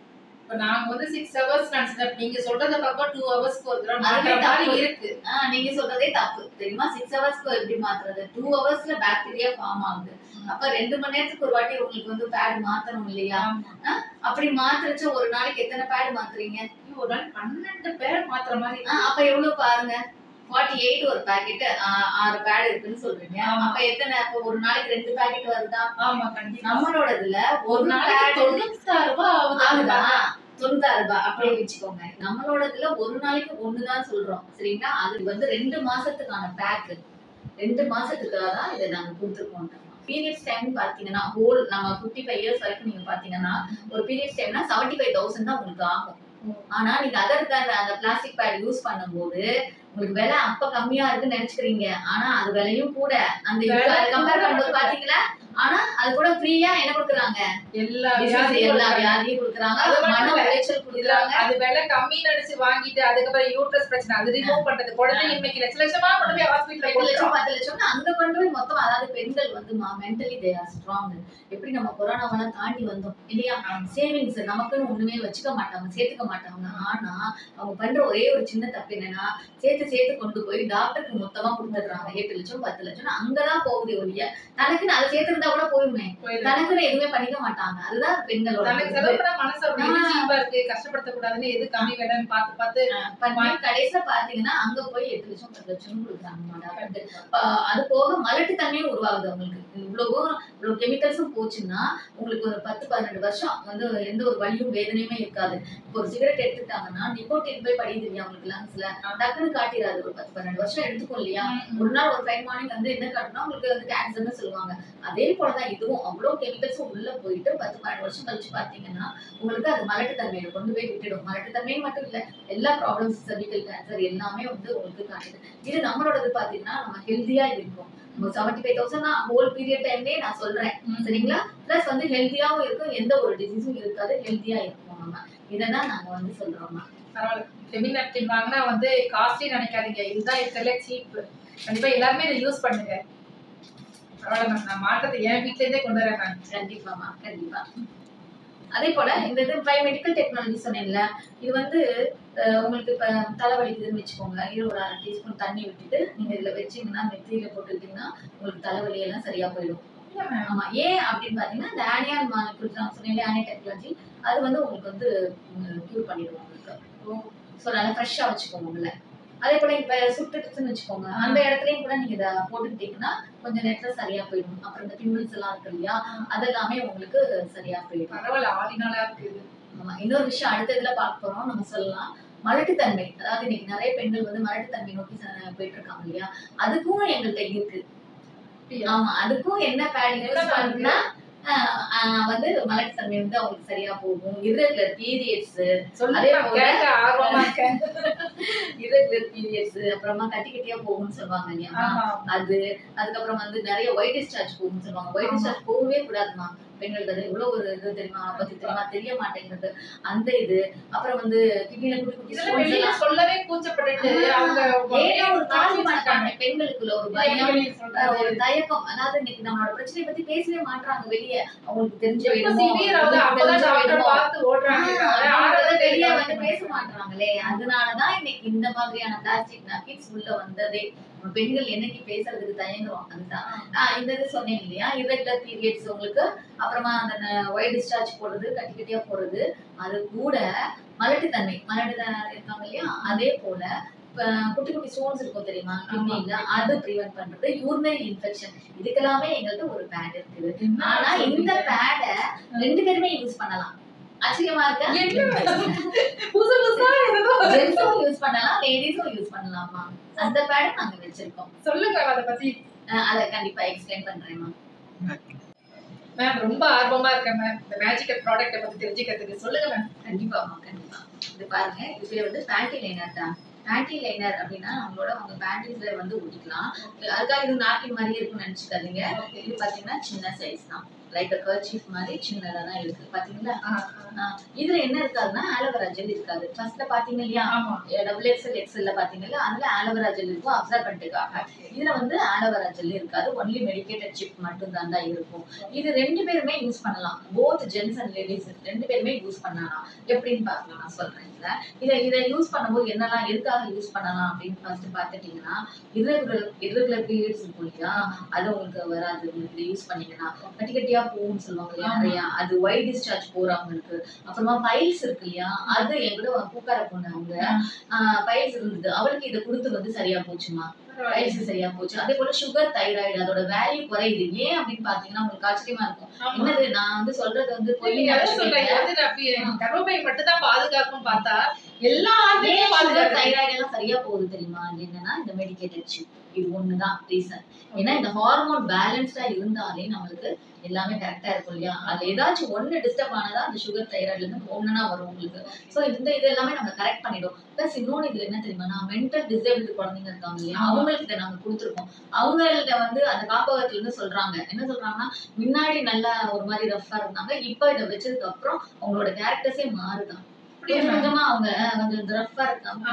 இப்ப நாங்க வந்து சிக்ஸ் ஹவர்ஸ் நினைச்சேன் நீங்க சொல்றத பார்க்க டூ ஹவர்ஸ்க்கு ஒரு தடவை. இருக்கு. நீங்க சொல்றதே தப்பு. தெரியுமா? சிக்ஸ் ஹவர்ஸ்க்கு எப்படி மாத்துறது? டூ ஹவர்ஸ்ல பாக்டீரியா ஃபார்ம் ஆகுது. அப்ப ரெண்டு மணி நேரத்துக்கு ஒரு வாட்டி உங்களுக்கு வந்து பேட் மாத்தணும் இல்லையா. அப்படி மாத்துறச்ச ஒரு நாளைக்கு எத்தனை பேட் மாத்துறீங்க? ஒரு நாள் பன்னெண்டு பேர் மாத்துற மாதிரி. அப்ப எவ்வளவு பாருங்க? ஃபார்ட்டி எயிட் ஒரு பாக்கெட் ஆறு பேட் இருக்குன்னு சொல்றீங்க. அப்ப எத்தனை? அப்ப ஒரு நாளைக்கு ரெண்டு பாக்கெட் வருதா? ஆமா கண்டிப்பா. நம்மளோட இதுல ஒரு நாளைக்கு பேட் தொண்ணூத்தாறு ரூபாய் ஆகுதா? தொண்ணூத்தாறு ரூபாய் அப்படியே வச்சுக்கோங்க. நம்மளோட இதுல ஒரு நாளைக்கு ஒண்ணுதான் சொல்றோம் சரிங்களா? அது வந்து ரெண்டு மாசத்துக்கான பேக் ரெண்டு மாசத்துக்காக தான் இதை நாங்க கொடுத்துருக்கோம் பீரியட்ஸ் டைம் பாத்தீங்கன்னா ஹோல் நம்ம ஃபிஃப்டி ஃபைவ் இயர்ஸ் வரைக்கும் நீங்க பாத்தீங்கன்னா ஒரு பீரியட்ஸ் டைம்னா செவன்டி ஃபைவ் தௌசண்ட் தான் உங்களுக்கு ஆகும். ஆனா நீங்க அதர் அந்த பிளாஸ்டிக் பேட் யூஸ் பண்ணும்போது உங்களுக்கு விலை அப்ப கம்மியா இருக்குன்னு நினைச்சுக்கிறீங்க. ஆனா அது விலையும் கூட. அந்த கம்பேர் பண்ணும்போது பாத்தீங்களா? ஆனா அது கூட ஃப்ரீயா என்ன கொடுக்குறாங்க? எல்லா எல்லா. வியாதியும் கொடுக்குறாங்க. மன. உளைச்சல் கொடுக்குறாங்க. அது விலை கம்மி நினைச்சு வாங்கிட்டு அதுக்கப்புறம் யூட்ரஸ் பிரச்சனை அது ரிமூவ் பண்றது. குழந்தை இன்னைக்கு லட்ச லட்சமா கொண்டு போய் ஹாஸ்பிட்டல் ரெண்டு லட்சம் பத்து லட்சம்னு அங்க கொண்டு போய் மொத்தம் அதாவது பெண்கள் வந்து மென்டலி தே ஆர் ஸ்ட்ராங் எப்படி நம்ம கொரோனாவெல்லாம் தாண்டி வந்தோம்? இல்லையா? சேவிங்ஸ் நமக்குன்னு ஒண்ணுமே வச்சுக்க மாட்டாங்க சேர்த்துக்க மாட்டாங்க. ஆனா அவங்க பண்ற ஒரே ஒரு சின்ன தப்பு என்னன்னா சேர்த்து சேர்த்து கொண்டு போய் டாக்டருக்கு மொத்தமா கொடுத்துடுறாங்க. எட்டு லட்சம் பத்து லட்சம் அங்கதான் போகுது ஒழிய தனக்குன்னு அதை சேர்த்திருந்தா கூட போயுமே தனக்குன்னு எதுவுமே பண்ணிக்க மாட்டாங்க. அதுதான் பெண்களோட மனசு இருக்கு. கஷ்டப்படுத்த கூடாதுன்னு எது கம்மி வேணும்னு பார்த்து பார்த்து பண்ணி கடைசியில பாத்தீங்கன்னா அங்க போய் எட்டு லட்சம் பத்து லட்சம் கொடுக்குறாங்க. அது போக மலட்டு தன்மையும் உருவாகுது அவங்களுக்கு. இவ்வளவும் இவ்வளவு கெமிக்கல்ஸும் போச்சுன்னா உங்களுக்கு ஒரு பத்து பதினெட்டு வருஷம் வந்து எந்த ஒரு வலியும் வேதனையுமே இருக்காது. இப்போ ஒரு சிகரெட் எடுத்துட்டாங்கன்னா நிக்கோட்டின் போய் படியுது இல்லையா அவங்களுக்கு லங்ஸ்ல டக்குன்னு காட்டிடாது ஒரு பத்து பன்னெண்டு வருஷம் எடுத்துக்கும் இல்லையா? ஒரு நாள் ஒரு ஃபைன் மார்னிங் வந்து என்ன காட்டுனா உங்களுக்கு வந்து கேன்சர்னு சொல்லுவாங்க. அதே போலதான் இதுவும். அவ்வளவு கெமிக்கல்ஸும் உள்ள போயிட்டு பத்து பன்னெண்டு வருஷம் கழிச்சு பாத்தீங்கன்னா உங்களுக்கு அது மலட்டு தன்மையில கொண்டு போய் விட்டுடும். மலட்டு தன்மையும் மட்டும் இல்ல எல்லா ப்ராப்ளம்ஸ் சர்விக்கல் கேன்சர் எல்லாமே வந்து உங்களுக்கு காட்டுது. இது நம்மளோடது பாத்தீங்கன்னா நம்ம ஹெல்தியா இருக்கும். Seventy five thousand whole period டைம்லயே நான் சொல்றேன். சரிங்களா? பிளஸ் வந்து ஹெல்த்தியாவும் இருக்கும். எந்த ஒரு டிசீஸும் இருக்காது. ஹெல்த்தியா இருக்கும் நம்ம. இதான் நாங்க வந்து சொல்றோம் பரவாயில்ல. செமி நாப்கின் வாங்கினா வந்து காஸ்ட்லி நினைக்காதீங்க. இதுதான் இருக்கிறதுல சீப் கண்டிப்பா எல்லாருமே இதை யூஸ் பண்ணுங்க. பரவாயில்ல மேம் நான் மாற்றத்தை என் வீட்ல இருந்தே கொண்டு வரேன் மேம் கண்டிப்பாமா கண்டிப்பா. அதே போல இந்த இது பை மெடிக்கல் டெக்னாலஜி சொன்னேன்ல இது வந்து உங்களுக்கு இப்ப தலை வலிக்குதுன்னு வச்சுக்கோங்க. இது ஒரு அரை டீஸ்பூன் தண்ணி விட்டுட்டு நீங்க இதுல வச்சீங்கன்னா நெத்தியில போட்டுக்கிட்டீங்கன்னா உங்களுக்கு தலைவலி எல்லாம் சரியா போயிடும். ஆமா. ஏன் அப்படின்னு பாத்தீங்கன்னா இந்த ஆனியான் மாலிகுல்ஸ் நான் சொன்னேன் டெக்னாலஜி அது வந்து உங்களுக்கு வந்து கியூர் பண்ணிடுவோம் உங்களுக்கு. ஸோ நல்லா ஃப்ரெஷ்ஷாக வச்சுக்கோங்க உள்ள. அதே போல இப்ப சுட்டுடுச்சுன்னு வச்சுக்கோங்க. அந்த இடத்துலயும் கூட நீங்க இதை போட்டுக்கிட்டீங்கன்னா கொஞ்சம் நேரத்துல சரியா போயிடும். அப்புறம் இந்த பிம்பிள்ஸ் எல்லாம் இருக்கு இல்லையா? அதெல்லாமே உங்களுக்கு சரியா போயிடும். பரவாயில்ல ஆதினாலா இருக்கு இது. ஆமா இன்னொரு விஷயம் அடுத்த இதுல பார்க்க போறோம். நம்ம சொல்லலாம். மலட்டுத்தன்மை. அதாவது இன்னைக்கு நிறைய பெண்கள் வந்து மலட்டுத்தன்மை நோக்கி போயிட்டு இருக்காங்க இல்லையா? அதுக்கும் எங்கள்கிட்ட இருக்கு? ஆமா அதுக்கும் என்ன பேட் யூஸ் pad பண்ணுன்னா வந்து வந்து அவங்களுக்கு சரியா போகும். irregular பீரியட்ஸ் irregular பீரியட்ஸ் அப்புறமா கட்டி கட்டியா போகும்னு சொல்லுவாங்க இல்லையா. அது. அதுக்கப்புறம் வந்து நிறைய ஒயிட் டிஸ்சார்ஜ் போகும்னு சொல்லுவாங்க. ஒயிட் டிஸ்சார்ஜ் போகவே கூடாதுமா பெண்களுக்கு அது எவ்வளவு ஒரு இது தெரியுமா? பத்தி தெரியுமா? தெரிய மாட்டேங்குது. அந்த இது அப்புறம் வந்து கிட்னில குட்டி சொல்லவே ஏதோ ஒரு மாட்டாங்க. பெண்களுக்குள்ள ஒரு பயம். ஒரு தயக்கம். அதாவது இன்னைக்கு நம்மளோட பிரச்சனையை பத்தி பேசவே மாட்றாங்க வெளியே. அவங்களுக்கு தெரிஞ்ச வெளிய. வந்து பேச மாட்றாங்களே. அதனாலதான் இன்னைக்கு இந்த மாதிரியான பிளாஸ்டிக் நாப்கின்ஸ் உள்ள வந்ததே. பெண்கள் என்னைக்கு பேசுறதுக்கு தயங்குறோம் அதுதான் இந்த இது சொன்னேன் இல்லையா? irregular பீரியட்ஸ் உங்களுக்கு அப்புறமா அந்த ஒயிட் டிஸ்சார்ஜ் போடுறது கட்டி கட்டியா போடுறது அது கூட மலட்டுத்தன்மை மலட்டு இருக்காங்க இல்லையா? அதே போல குட்டி குட்டி ஸ்டோன்ஸ் இருக்கும் தெரியுமா? கிட்னில அது ப்ரிவென்ட் பண்றது யூரினரி இன்ஃபெக்ஷன் இதுக்கெல்லாமே எங்கள்கிட்ட ஒரு பேட் இருக்குது. என்ன ஆனா இந்த? பேட ரெண்டு பேருமே யூஸ் பண்ணலாம். ஆச்சரியமா இருக்க? புதுசு யூஸ் பண்ணலாம் லேடிஸும் யூஸ் பண்ணலாமா? அந்த பேட நாங்க வச்சிருக்கோம். சொல்லுங்க அதை பத்தி. அத கண்டிப்பா எக்ஸ்பிளைன் பண்றேன் மேம். ரொம்ப ஆர்வமா இருக்கேன் மேம். இந்த மேஜிக்கல் ப்ராடக்ட்டை பத்தி தெரிஞ்சுக்கிறதுக்கு. சொல்லுங்க மேம். கண்டிப்பாமா கண்டிப்பா. இது பாருங்க இது பேர் வந்து பேண்டி லைனர் தான். பேண்டி லைனர் அப்படின்னா நம்மளோட உங்க பேண்டிஸ்ல வந்து ஒட்டிக்கலாம். அதுக்காக இது நாட்டின் மாதிரியே இருக்கும்னு நினைச்சுக்காதீங்க. இது பாத்தீங்கன்னா சின்ன சைஸ் தான். லைக் கர்ச்சீஃப் மாதிரி சின்னதா தான் இருக்கு. பாத்தீங்களா? இதுல என்ன இருக்காதுன்னா ஆலோவேரா ஜெல் இருக்காது. ஃபர்ஸ்ட்ல பாத்தீங்க இல்லையா? டபுள் எக்ஸ்எல் எக்ஸ்எல்ல பாத்தீங்கல்ல அதுல ஆலோவேரா ஜெல் இருக்கும் அப்சர்வெண்ட்டுக்காக இதுல வந்து ஆலோவேரா ஜெல் இருக்காது. ஒன்லி மெடிக்கேட்டட் சிப் மட்டும் தான் தான் இருக்கும் இது ரெண்டு பேருமே யூஸ் பண்ணலாம். போத் ஜென்ஸ் அண்ட் லேடிஸ் ரெண்டு பேருமே யூஸ் பண்ணலாம். எப்படின்னு பார்க்கலாம் நான் சொல்றேன் இதுல. இதை இதை யூஸ் பண்ணும்போது என்னெல்லாம் எதுக்காக யூஸ் பண்ணலாம் அப்படின்னு ஃபர்ஸ்ட் பார்த்துட்டீங்கன்னா irregular irregular பீரியட்ஸ் இருக்கும் இல்லையா? அது உங்களுக்கு வராது. யூஸ் பண்ணீங்கன்னா கட்டி கட்டியா போகும்னு சொல்லுவாங்க இல்லையா. நிறையா. அது ஒயிட் டிஸ்சார்ஜ் போறவங்களுக்கு. அப்புறமா பைல்ஸ் இருக்கு இல்லையா அது எங்கூட பூக்கார பொண்ணு அவங்க பைல்ஸ் இருந்தது. அவளுக்கு இதை கொடுத்து வந்து சரியா போச்சுமா? பைல்ஸ் சரியா போச்சு. அதே போல சுகர் தைராய்டு அதோட வேல்யூ குறையுது. ஏன் அப்படின்னு பாத்தீங்கன்னா உங்களுக்கு ஆச்சரியமா இருக்கும். என்னது நான் வந்து சொல்றது வந்து கர்ப்பப்பை மட்டும் தான் பாதுகாக்கும் பார்த்தா எல்லா தைராய்டு எல்லாம் சரியா போகுது தெரியுமா? என்னன்னா இந்த மெடிக்கேட்டட் சிப் இது ஒண்ணுதான் ரீசன் ஏன்னா இந்த ஹார்மோன் பேலன்ஸ்டா இருந்தாலே நம்மளுக்கு எல்லாமே கரெக்டா இருக்கும் இல்லையா? அது ஏதாச்சும் ஒண்ணு டிஸ்டர்ப் ஆனதா அந்த சுகர் தைராய்டுல இருந்து ஒண்ணுனா வரும் உங்களுக்கு. சோ இந்த இது எல்லாமே நம்ம கரெக்ட் பண்ணிடும். பிளஸ் இன்னொன்னு இதுல என்ன தெரியுமா? மென்டல் டிசேபிலிட்டி குழந்தைங்க இருக்காங்க இல்லையா? அவங்களுக்கு இதை நாங்க கொடுத்துருக்கோம். அவங்கள்ட்ட வந்து அந்த காப்பகத்துல இருந்து சொல்றாங்க. என்ன சொல்றாங்கன்னா முன்னாடி நல்லா ஒரு மாதிரி ரஃபா இருந்தாங்க இப்ப இதை வச்சதுக்கு அப்புறம் அவங்களோட கேரக்டர்ஸே மாறுதான். கொஞ்சம் அவங்க கொஞ்சம் ரஃபா இருக்காங்க.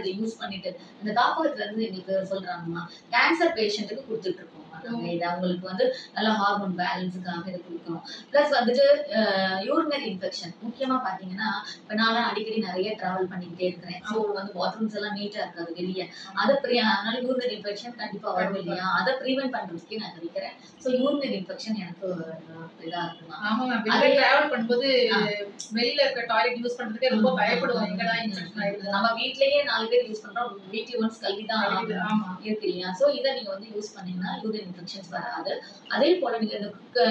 இதை யூஸ் பண்ணிட்டு அந்த காப்பகத்துல இருந்து எங்களுக்கு சொல்றாங்கம்மா கேன்சர் பேஷண்ட்டுக்கு கொடுத்துட்டு இருக்கோம். நாங்க இது அவங்களுக்கு வந்து நல்ல ஹார்மோன் பேலன்ஸுக்காக இதை கொடுக்குறோம் ப்ளஸ் வந்துட்டு யூரினரி இன்ஃபெக்ஷன் முக்கியமா பாத்தீங்கன்னா இப்ப நான் அடிக்கடி நிறைய டிராவல் பண்ணிக்கிட்டே இருக்கிறேன். ஸோ வந்து பாத்ரூம்ஸ் எல்லாம் நீட்டா இருக்காது வெளியே. அதை ப்ரி அதனால யூரினரி இன்ஃபெக்ஷன் கண்டிப்பா வரும் இல்லையா? அதை ப்ரிவென்ட் பண்றதுக்கே நான் நினைக்கிறேன். ஸோ யூரினரி இன்ஃபெக்ஷன் எனக்கு அஹ், இதா இருக்குமா? ஆமா ma'am. வெளியில அது- travel பண்ணும்போது. வெளியில இருக்க டாய்லெட் யூஸ் பண்றதுக்கே ரொம்ப. பயப்படுவோம். எங்கடா இன்ஃபெக்ஷன் ஆயிடுது நம்ம வீட்லயே நாலு பேர் யூஸ் பண்றோம். வீக்லி ஒன்ஸ் கல்வி தான் இருக்கு இல்லையா? சோ இதை நீங்க வந்து யூஸ் பண்ணீங்கன்னா யூரின் இன்ஃபெக்ஷன்ஸ் வராது அதே போல நீங்க இந்த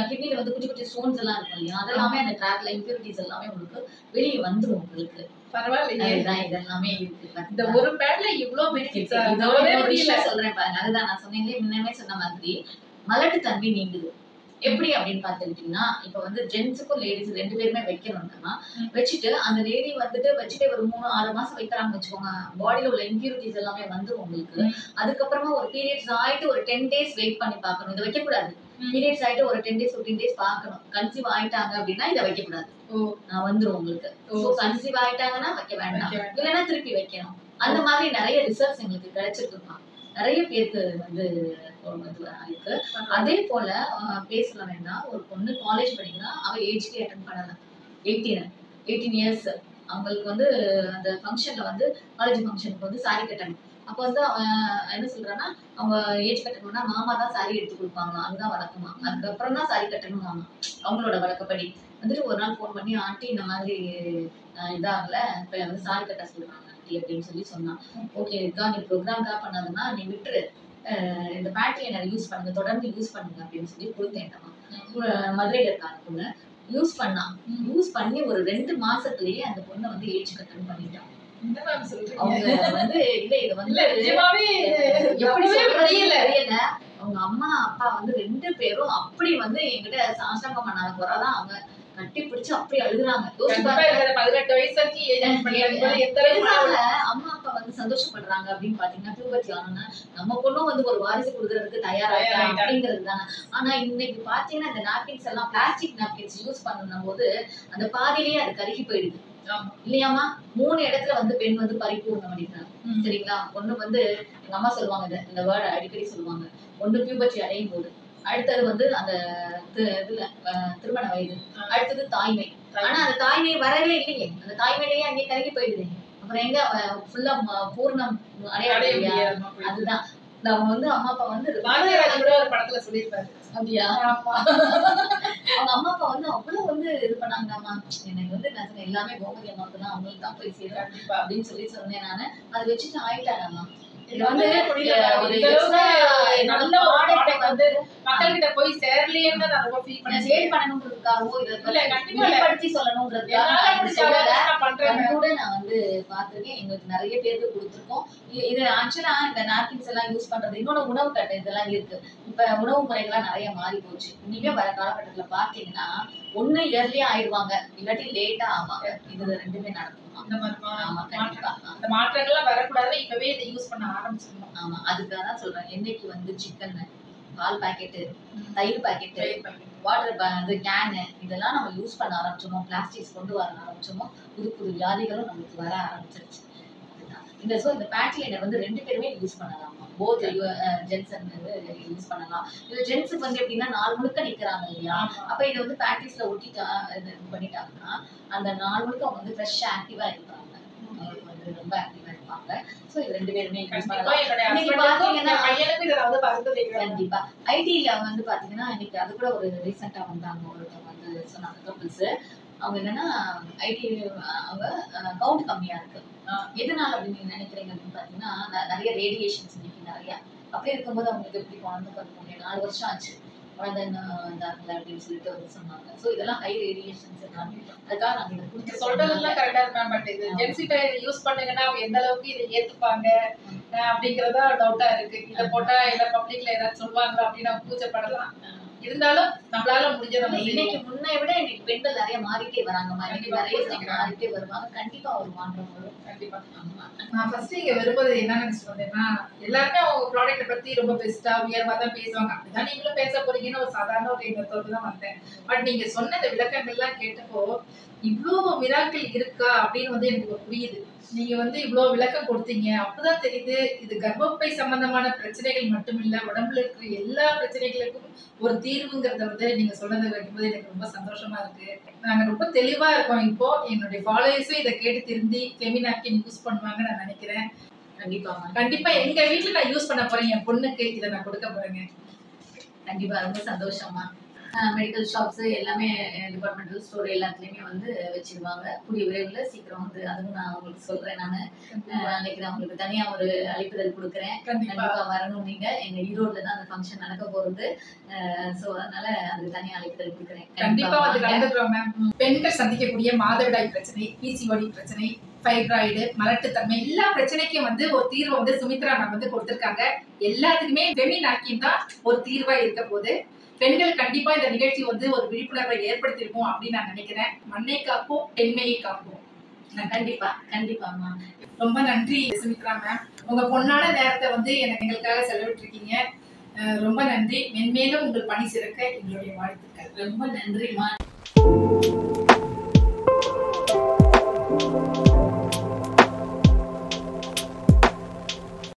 கிட்னில வந்து குட்டி குட்டி ஸ்டோன்ஸ் எல்லாம் இருக்கும் இல்லையா? அதெல்லாமே அந்த ட்ராக்ல இம்பியூரிட்டிஸ் எல்லாமே உங்களுக்கு வெளியே வந்துரும் உங்களுக்கு. இருக்கு. இந்த? ஒரு பேட்ல இவ்வளவு பெனிஃபிட்ஸ் சொல்றேன் பாருங்க. அதுதான் நான் சொன்னேன் முன்னமே சொன்ன மாதிரி மலட்டு தன்மை நீங்குது. எப்படி அப்படின்னு பார்த்துக்கிட்டீங்கன்னா இப்ப வந்து ஜென்ஸுக்கும் லேடிஸ் ரெண்டு பேருமே வைக்கணும்னா. வச்சுட்டு அந்த லேடி வந்துட்டு வச்சுட்டு ஒரு மூணு ஆறு மாசம் வைக்கிறாங்க வச்சுக்கோங்க. பாடியில உள்ள இம்பியூரிட்டிஸ் எல்லாமே வந்துரும் உங்களுக்கு. அதுக்கப்புறமா ஒரு பீரியட்ஸ் ஆயிட்டு ஒரு டென் டேஸ் வெயிட் பண்ணி பார்க்கணும். இதை வைக்க கூடாது ம். பீரியட்ஸ் ஆயிட்டு ஒரு டென் டேஸ் ஃபிஃப்டீன் டேஸ் பார்க்கணும். கன்சீவ் ஆயிட்டாங்க அப்படின்னா இதை வைக்க கூடாது ஓ. நான் வந்துரும் உங்களுக்கு. ஸோ கன்சீவ் ஆயிட்டாங்கன்னா வைக்க வேண்டாம். வைக்க வேண்டாம். இல்லைன்னா திருப்பி வைக்கணும். அந்த மாதிரி நிறைய ரிசர்ச் எங்களுக்கு கிடைச்சிருக்குமா? நிறைய பேருக்கு வந்து இருக்கு. அதே போல பேசலாம் வேணா ஒரு பொண்ணு காலேஜ் படிக்கிறா அவ ஏஜ்கே அட்டன் பண்ணல. எயிட்டீன் எயிட்டீன் இயர்ஸ் அவங்களுக்கு வந்து அந்த ஃபங்க்ஷன்ல வந்து காலேஜ் ஃபங்க்ஷனுக்கு வந்து சாரி கட்டணும். அப்போ வந்து அவன் என்ன சொல்றான்னா அவங்க ஏஜ் கட்டணும்னா மாமா தான் சாரி எடுத்து கொடுப்பாங்க. அதுதான் வழக்கமா. அதுக்கப்புறம் தான் சாரி கட்டணும் மாமா அவங்களோட வழக்கப்படி. வந்துட்டு ஒரு நாள் ஃபோன் பண்ணி ஆண்டி இந்த மாதிரி இதாகல. இப்போ வந்து சாரி கட்ட சொல்றாங்க பேட்டரி அப்படின்னு சொல்லி சொன்னான். ஓகே இருக்கா நீ ப்ரோக்ராம்காக பண்ணாதுன்னா நீ விட்டுரு. இந்த பேட்டரியை நான் யூஸ் பண்ணுங்க தொடர்ந்து யூஸ் பண்ணுங்க அப்படின்னு சொல்லி கொடுத்தேன்டமா மதுரையில இருக்காங்க பொண்ணு. யூஸ் பண்ணான். யூஸ் பண்ணி ஒரு ரெண்டு மாசத்துலயே அந்த பொண்ணை வந்து ஏஜ் கட்டன் பண்ணிட்டான். அவங்க வந்து இல்ல இது வந்து அவங்க அம்மா அப்பா வந்து ரெண்டு பேரும் அப்படி வந்து என்கிட்ட சாஷ்டாங்கம் பண்ணாத குறைதான் அவங்க கட்டி பிடிச்சு அப்படி அழுகுறாங்க. பதினெட்டு வயசு அம்மா அப்பா வந்து சந்தோஷப்படுறாங்க அப்படின்னு பாத்தீங்கன்னா பியூபர்ட்டி ஆனோன்னா நம்ம பொண்ணும் வந்து ஒரு வாரிசு கொடுக்கறதுக்கு தயாராயிட்டா. அப்படிங்கிறது தானே. ஆனா இன்னைக்கு பாத்தீங்கன்னா இந்த நாப்கின்ஸ் எல்லாம் பிளாஸ்டிக் நாப்கின்ஸ் யூஸ் பண்ணும் போது அந்த பாதியிலேயே அது கருகி போயிடுது. இல்லையாமா மூணு இடத்துல வந்து பெண் வந்து பரிபூர்ணம் அடிக்கிறாங்க ம். சரிங்களா? ஒண்ணு வந்து எங்க அம்மா சொல்லுவாங்க இந்த வேர்டை அடிக்கடி சொல்லுவாங்க. ஒண்ணு பியூபர்ட்டி அடையும் போது அடுத்தது வந்து அந்த இதுல திருமண வயது. அடுத்தது தாய்மை. ஆனா அந்த தாய்மை வரவே இல்லையே. அந்த தாய்மையிலேயே அங்கேயே கருகி போயிடுது. அப்புறம் எங்க ஃபுல்லா பூர்ணம் அடைய அடைய முடியாது முடியாது அதுதான். அவங்க வந்து அம்மா அப்பா வந்து ஒரு படத்துல சொல்லியிருப்பாரு. அப்படியா? அவங்க அம்மா அப்பா வந்து அவ்வளவு வந்து இது பண்ணாங்கம்மா எனக்கு வந்து நான் எல்லாமே கோமதி அம்மாவுக்கு தான் அவங்களுக்கு தான் போய் சேரும். அப்படின்னு சொல்லி சொன்னேன் நானு. அதை வச்சுட்டு ஆயிட்டாடாமா இது வந்து ஒரு நல்ல வந்து மக்கள்கிட்ட போய் சேரலையேன்னு நான் ரொம்ப ஃபீல் பண்ணேன். இல்ல, கண்டிப்பா பண்றேன். கூட நான் வந்து பார்த்திருக்கேன். எங்களுக்கு நிறைய பேருக்கு கொடுத்துருக்கோம். இது ஆக்சுவலா இந்த நாப்கின்ஸ் எல்லாம் யூஸ் பண்றது இன்னொன்னு உணவு கட்டு இதெல்லாம் இருக்கு. இப்ப உணவு முறைகள்லாம் நிறைய மாறி போச்சு. இனிமே வர காலகட்டத்துல பாத்தீங்கன்னா ஒண்ணு இயர்லியா ஆயிடுவாங்க. இல்லாட்டி லேட்டா ஆவாங்க. இது ரெண்டுமே நடக்குமா. அந்த மாதிரி மாற்றங்கள்லாம் வரக்கூடாது இப்பவே இதை யூஸ் பண்ண ஆரம்பிச்சிடணும். ஆமா அதுக்காக தான் சொல்றேன். என்னைக்கு வந்து சிக்கன் பால் பாக்கெட்டு தயிர் பாக்கெட்டு. வாட்டர் இது கேனு இதெல்லாம் நம்ம யூஸ் பண்ண ஆரம்பிச்சோமோ பிளாஸ்டிக்ஸ் கொண்டு வர ஆரம்பிச்சோமோ புது புது வியாதிகளும் நமக்கு வர ஆரம்பிச்சிருச்சு. இந்த ஸோ இந்த பேட் லைனர் வந்து ரெண்டு பேருமே யூஸ் பண்ணலாமா. போத் ஜென்ஸ் யூஸ் பண்ணலாம். இது ஜென்ஸுக்கு வந்து எப்படின்னா நாலு முழுக்க நிக்கிறாங்க இல்லையா. அப்ப இதை வந்து பேட்டிஸ்ல ஒட்டிட்டா இது பண்ணிட்டாங்கன்னா அந்த நாலு முழுக்க அவங்க வந்து ஃப்ரெஷ்ஷா ஆக்டிவா இருப்பாங்க. அவங்களுக்கு வந்து ரொம்ப ஆக்டிவா இருப்பாங்க. ஸோ இது ரெண்டு பேருமே இன்னைக்கு வந்து வைக்கிறேன். கண்டிப்பா. ஐடில வந்து பாத்தீங்கன்னா இன்னைக்கு அது கூட ஒரு ரீசெண்டா வந்தாங்க ஒருத்தவங்க வந்து சொன்னாங்க கப்பிள்ஸ் அவங்க என்னன்னா ஐடி அவங்க கவுண்ட் கம்மியா இருக்கு. எதனால அப்படின்னு நீங்க நினைக்கிறீங்க அப்படின்னு பாத்தீங்கன்னா நிறைய ரேடியேஷன்ஸ் இன்னைக்கு நிறைய. அப்படி இருக்கும்போது அவங்களுக்கு எப்படி குழந்தை முடியும் நாலு வருஷம் ஆச்சு. குழந்தை இதாகல அப்படின்னு சொல்லிட்டு வந்து சொன்னாங்க. ஸோ இதெல்லாம் ஹை ரேடியேஷன்ஸ் எல்லாமே அதுக்காக இதை சொல்றதெல்லாம் கரெக்டா இருக்கு மேம் பட் இது கிட்ட யூஸ் பண்ணுங்கன்னா அவங்க எந்த அளவுக்கு இதை ஏத்துப்பாங்க? அஹ் அப்படிங்கறதா டவுட்டா இருக்கு. இத போட்டா எல்லா பப்ளிக்ல ஏதாவது சொல்லுவாங்களா அப்படின்னு அவங்க கூச்சப்படலாம் இருந்தாலும் நம்மளால முடிஞ்ச நம்ம இன்னைக்கு முன்னை விட இன்னைக்கு பெண்கள் நிறைய மாறிட்டே வராங்கம்மா இன்னைக்கு நிறைய. மாறிட்டே வருவாங்க. கண்டிப்பா ஒரு மாற்றம் வரும். கண்டிப்பா. நான் ஃபர்ஸ்ட் இங்க வரும்போது என்ன நினைச்சிட்டு வந்தேன்னா எல்லாருமே அவங்க ப்ராடக்ட்டை பத்தி ரொம்ப பெஸ்டா உயர்வா தான் பேசுவாங்க. அப்படிதான் நீங்களும் பேச போறீங்கன்னு ஒரு சாதாரண ஒரு எண்ணத்தோடு தான் வந்தேன். பட் நீங்க சொன்ன இந்த விளக்கங்கள்லாம் கேட்டப்போ இவ்ளோ மிராக்கள் இருக்கா அப்படின்னு வந்து எனக்கு புரியுது. நீங்க வந்து இவ்ளோ விளக்கம் கொடுத்தீங்க. அப்பதான் தெரியுது. இது கர்ப்பப்பை சம்பந்தமான பிரச்சனைகள் மட்டும் இல்ல உடம்புல இருக்கிற எல்லா பிரச்சனைகளுக்கும் ஒரு தீர்வுங்கிறத வந்து நீங்க சொன்னதை வைக்கும்போது எனக்கு ரொம்ப சந்தோஷமா இருக்கு. நாங்க ரொம்ப தெளிவா இருக்கோம் இப்போ. என்னுடைய ஃபாலோயர்ஸும் இதை கேட்டு திருந்தி ஃபெமினாக்கின் யூஸ் பண்ணுவாங்கன்னு நான் நினைக்கிறேன். கண்டிப்பாமா கண்டிப்பா எங்க வீட்ல நான் யூஸ் பண்ண போறேன். என் பொண்ணுக்கு இதை நான் கொடுக்க போறேங்க. கண்டிப்பா ரொம்ப சந்தோஷமா மெடிக்கல் ஷாப்ஸ் எல்லாமே டிபார்ட்மெண்டல் ஸ்டோர் எல்லாத்துலயுமே வந்து வச்சிருவாங்க. கூடிய விரைவில் சீக்கிரம் வந்து அதுவும் நான் உங்களுக்கு சொல்றேன் நான். அன்னைக்கு நான் உங்களுக்கு தனியா ஒரு அழைப்புதல் கொடுக்குறேன். கண்டிப்பா. வரணும் நீங்க. எங்க ஈரோட்ல தான் அந்த ஃபங்க்ஷன் நடக்க போறது. சோ அதனால அதுக்கு தனியா அழைப்புதல் கொடுக்குறேன். கண்டிப்பா வந்து. கலந்துக்கிறோம் மேம் பெண்கள் சந்திக்கக்கூடிய மாதவிடாய் பிரச்சனை பிசிஓடி பிரச்சனை ஃபைப்ராய்டு மலட்டுத்தன்மை எல்லா பிரச்சனைக்கும் வந்து ஒரு தீர்வை வந்து சுமித்ரா மேம் வந்து கொடுத்திருக்காங்க. எல்லாத்துக்குமே ஃபெமி நாக்கின் தான் ஒரு தீர்வா இருக்க போது பெண்கள் கண்டிப்பா இந்த நிகழ்ச்சி வந்து ஒரு விழிப்புணர்வை ஏற்படுத்தியிருக்கும் அப்படின்னு நான் நினைக்கிறேன். மண்ணை காப்போம் பெண்மையை காப்போம். கண்டிப்பா கண்டிப்பாமா ரொம்ப நன்றி சுமித்ரா மேம் உங்க பொன்னான நேரத்தை வந்து எனக்கு எங்களுக்காக செலவிட்டிருக்கீங்க. ரொம்ப நன்றி. மென்மேலும் உங்கள் பணி சிறக்க எங்களுடைய வாழ்த்துக்கள். ரொம்ப நன்றிமா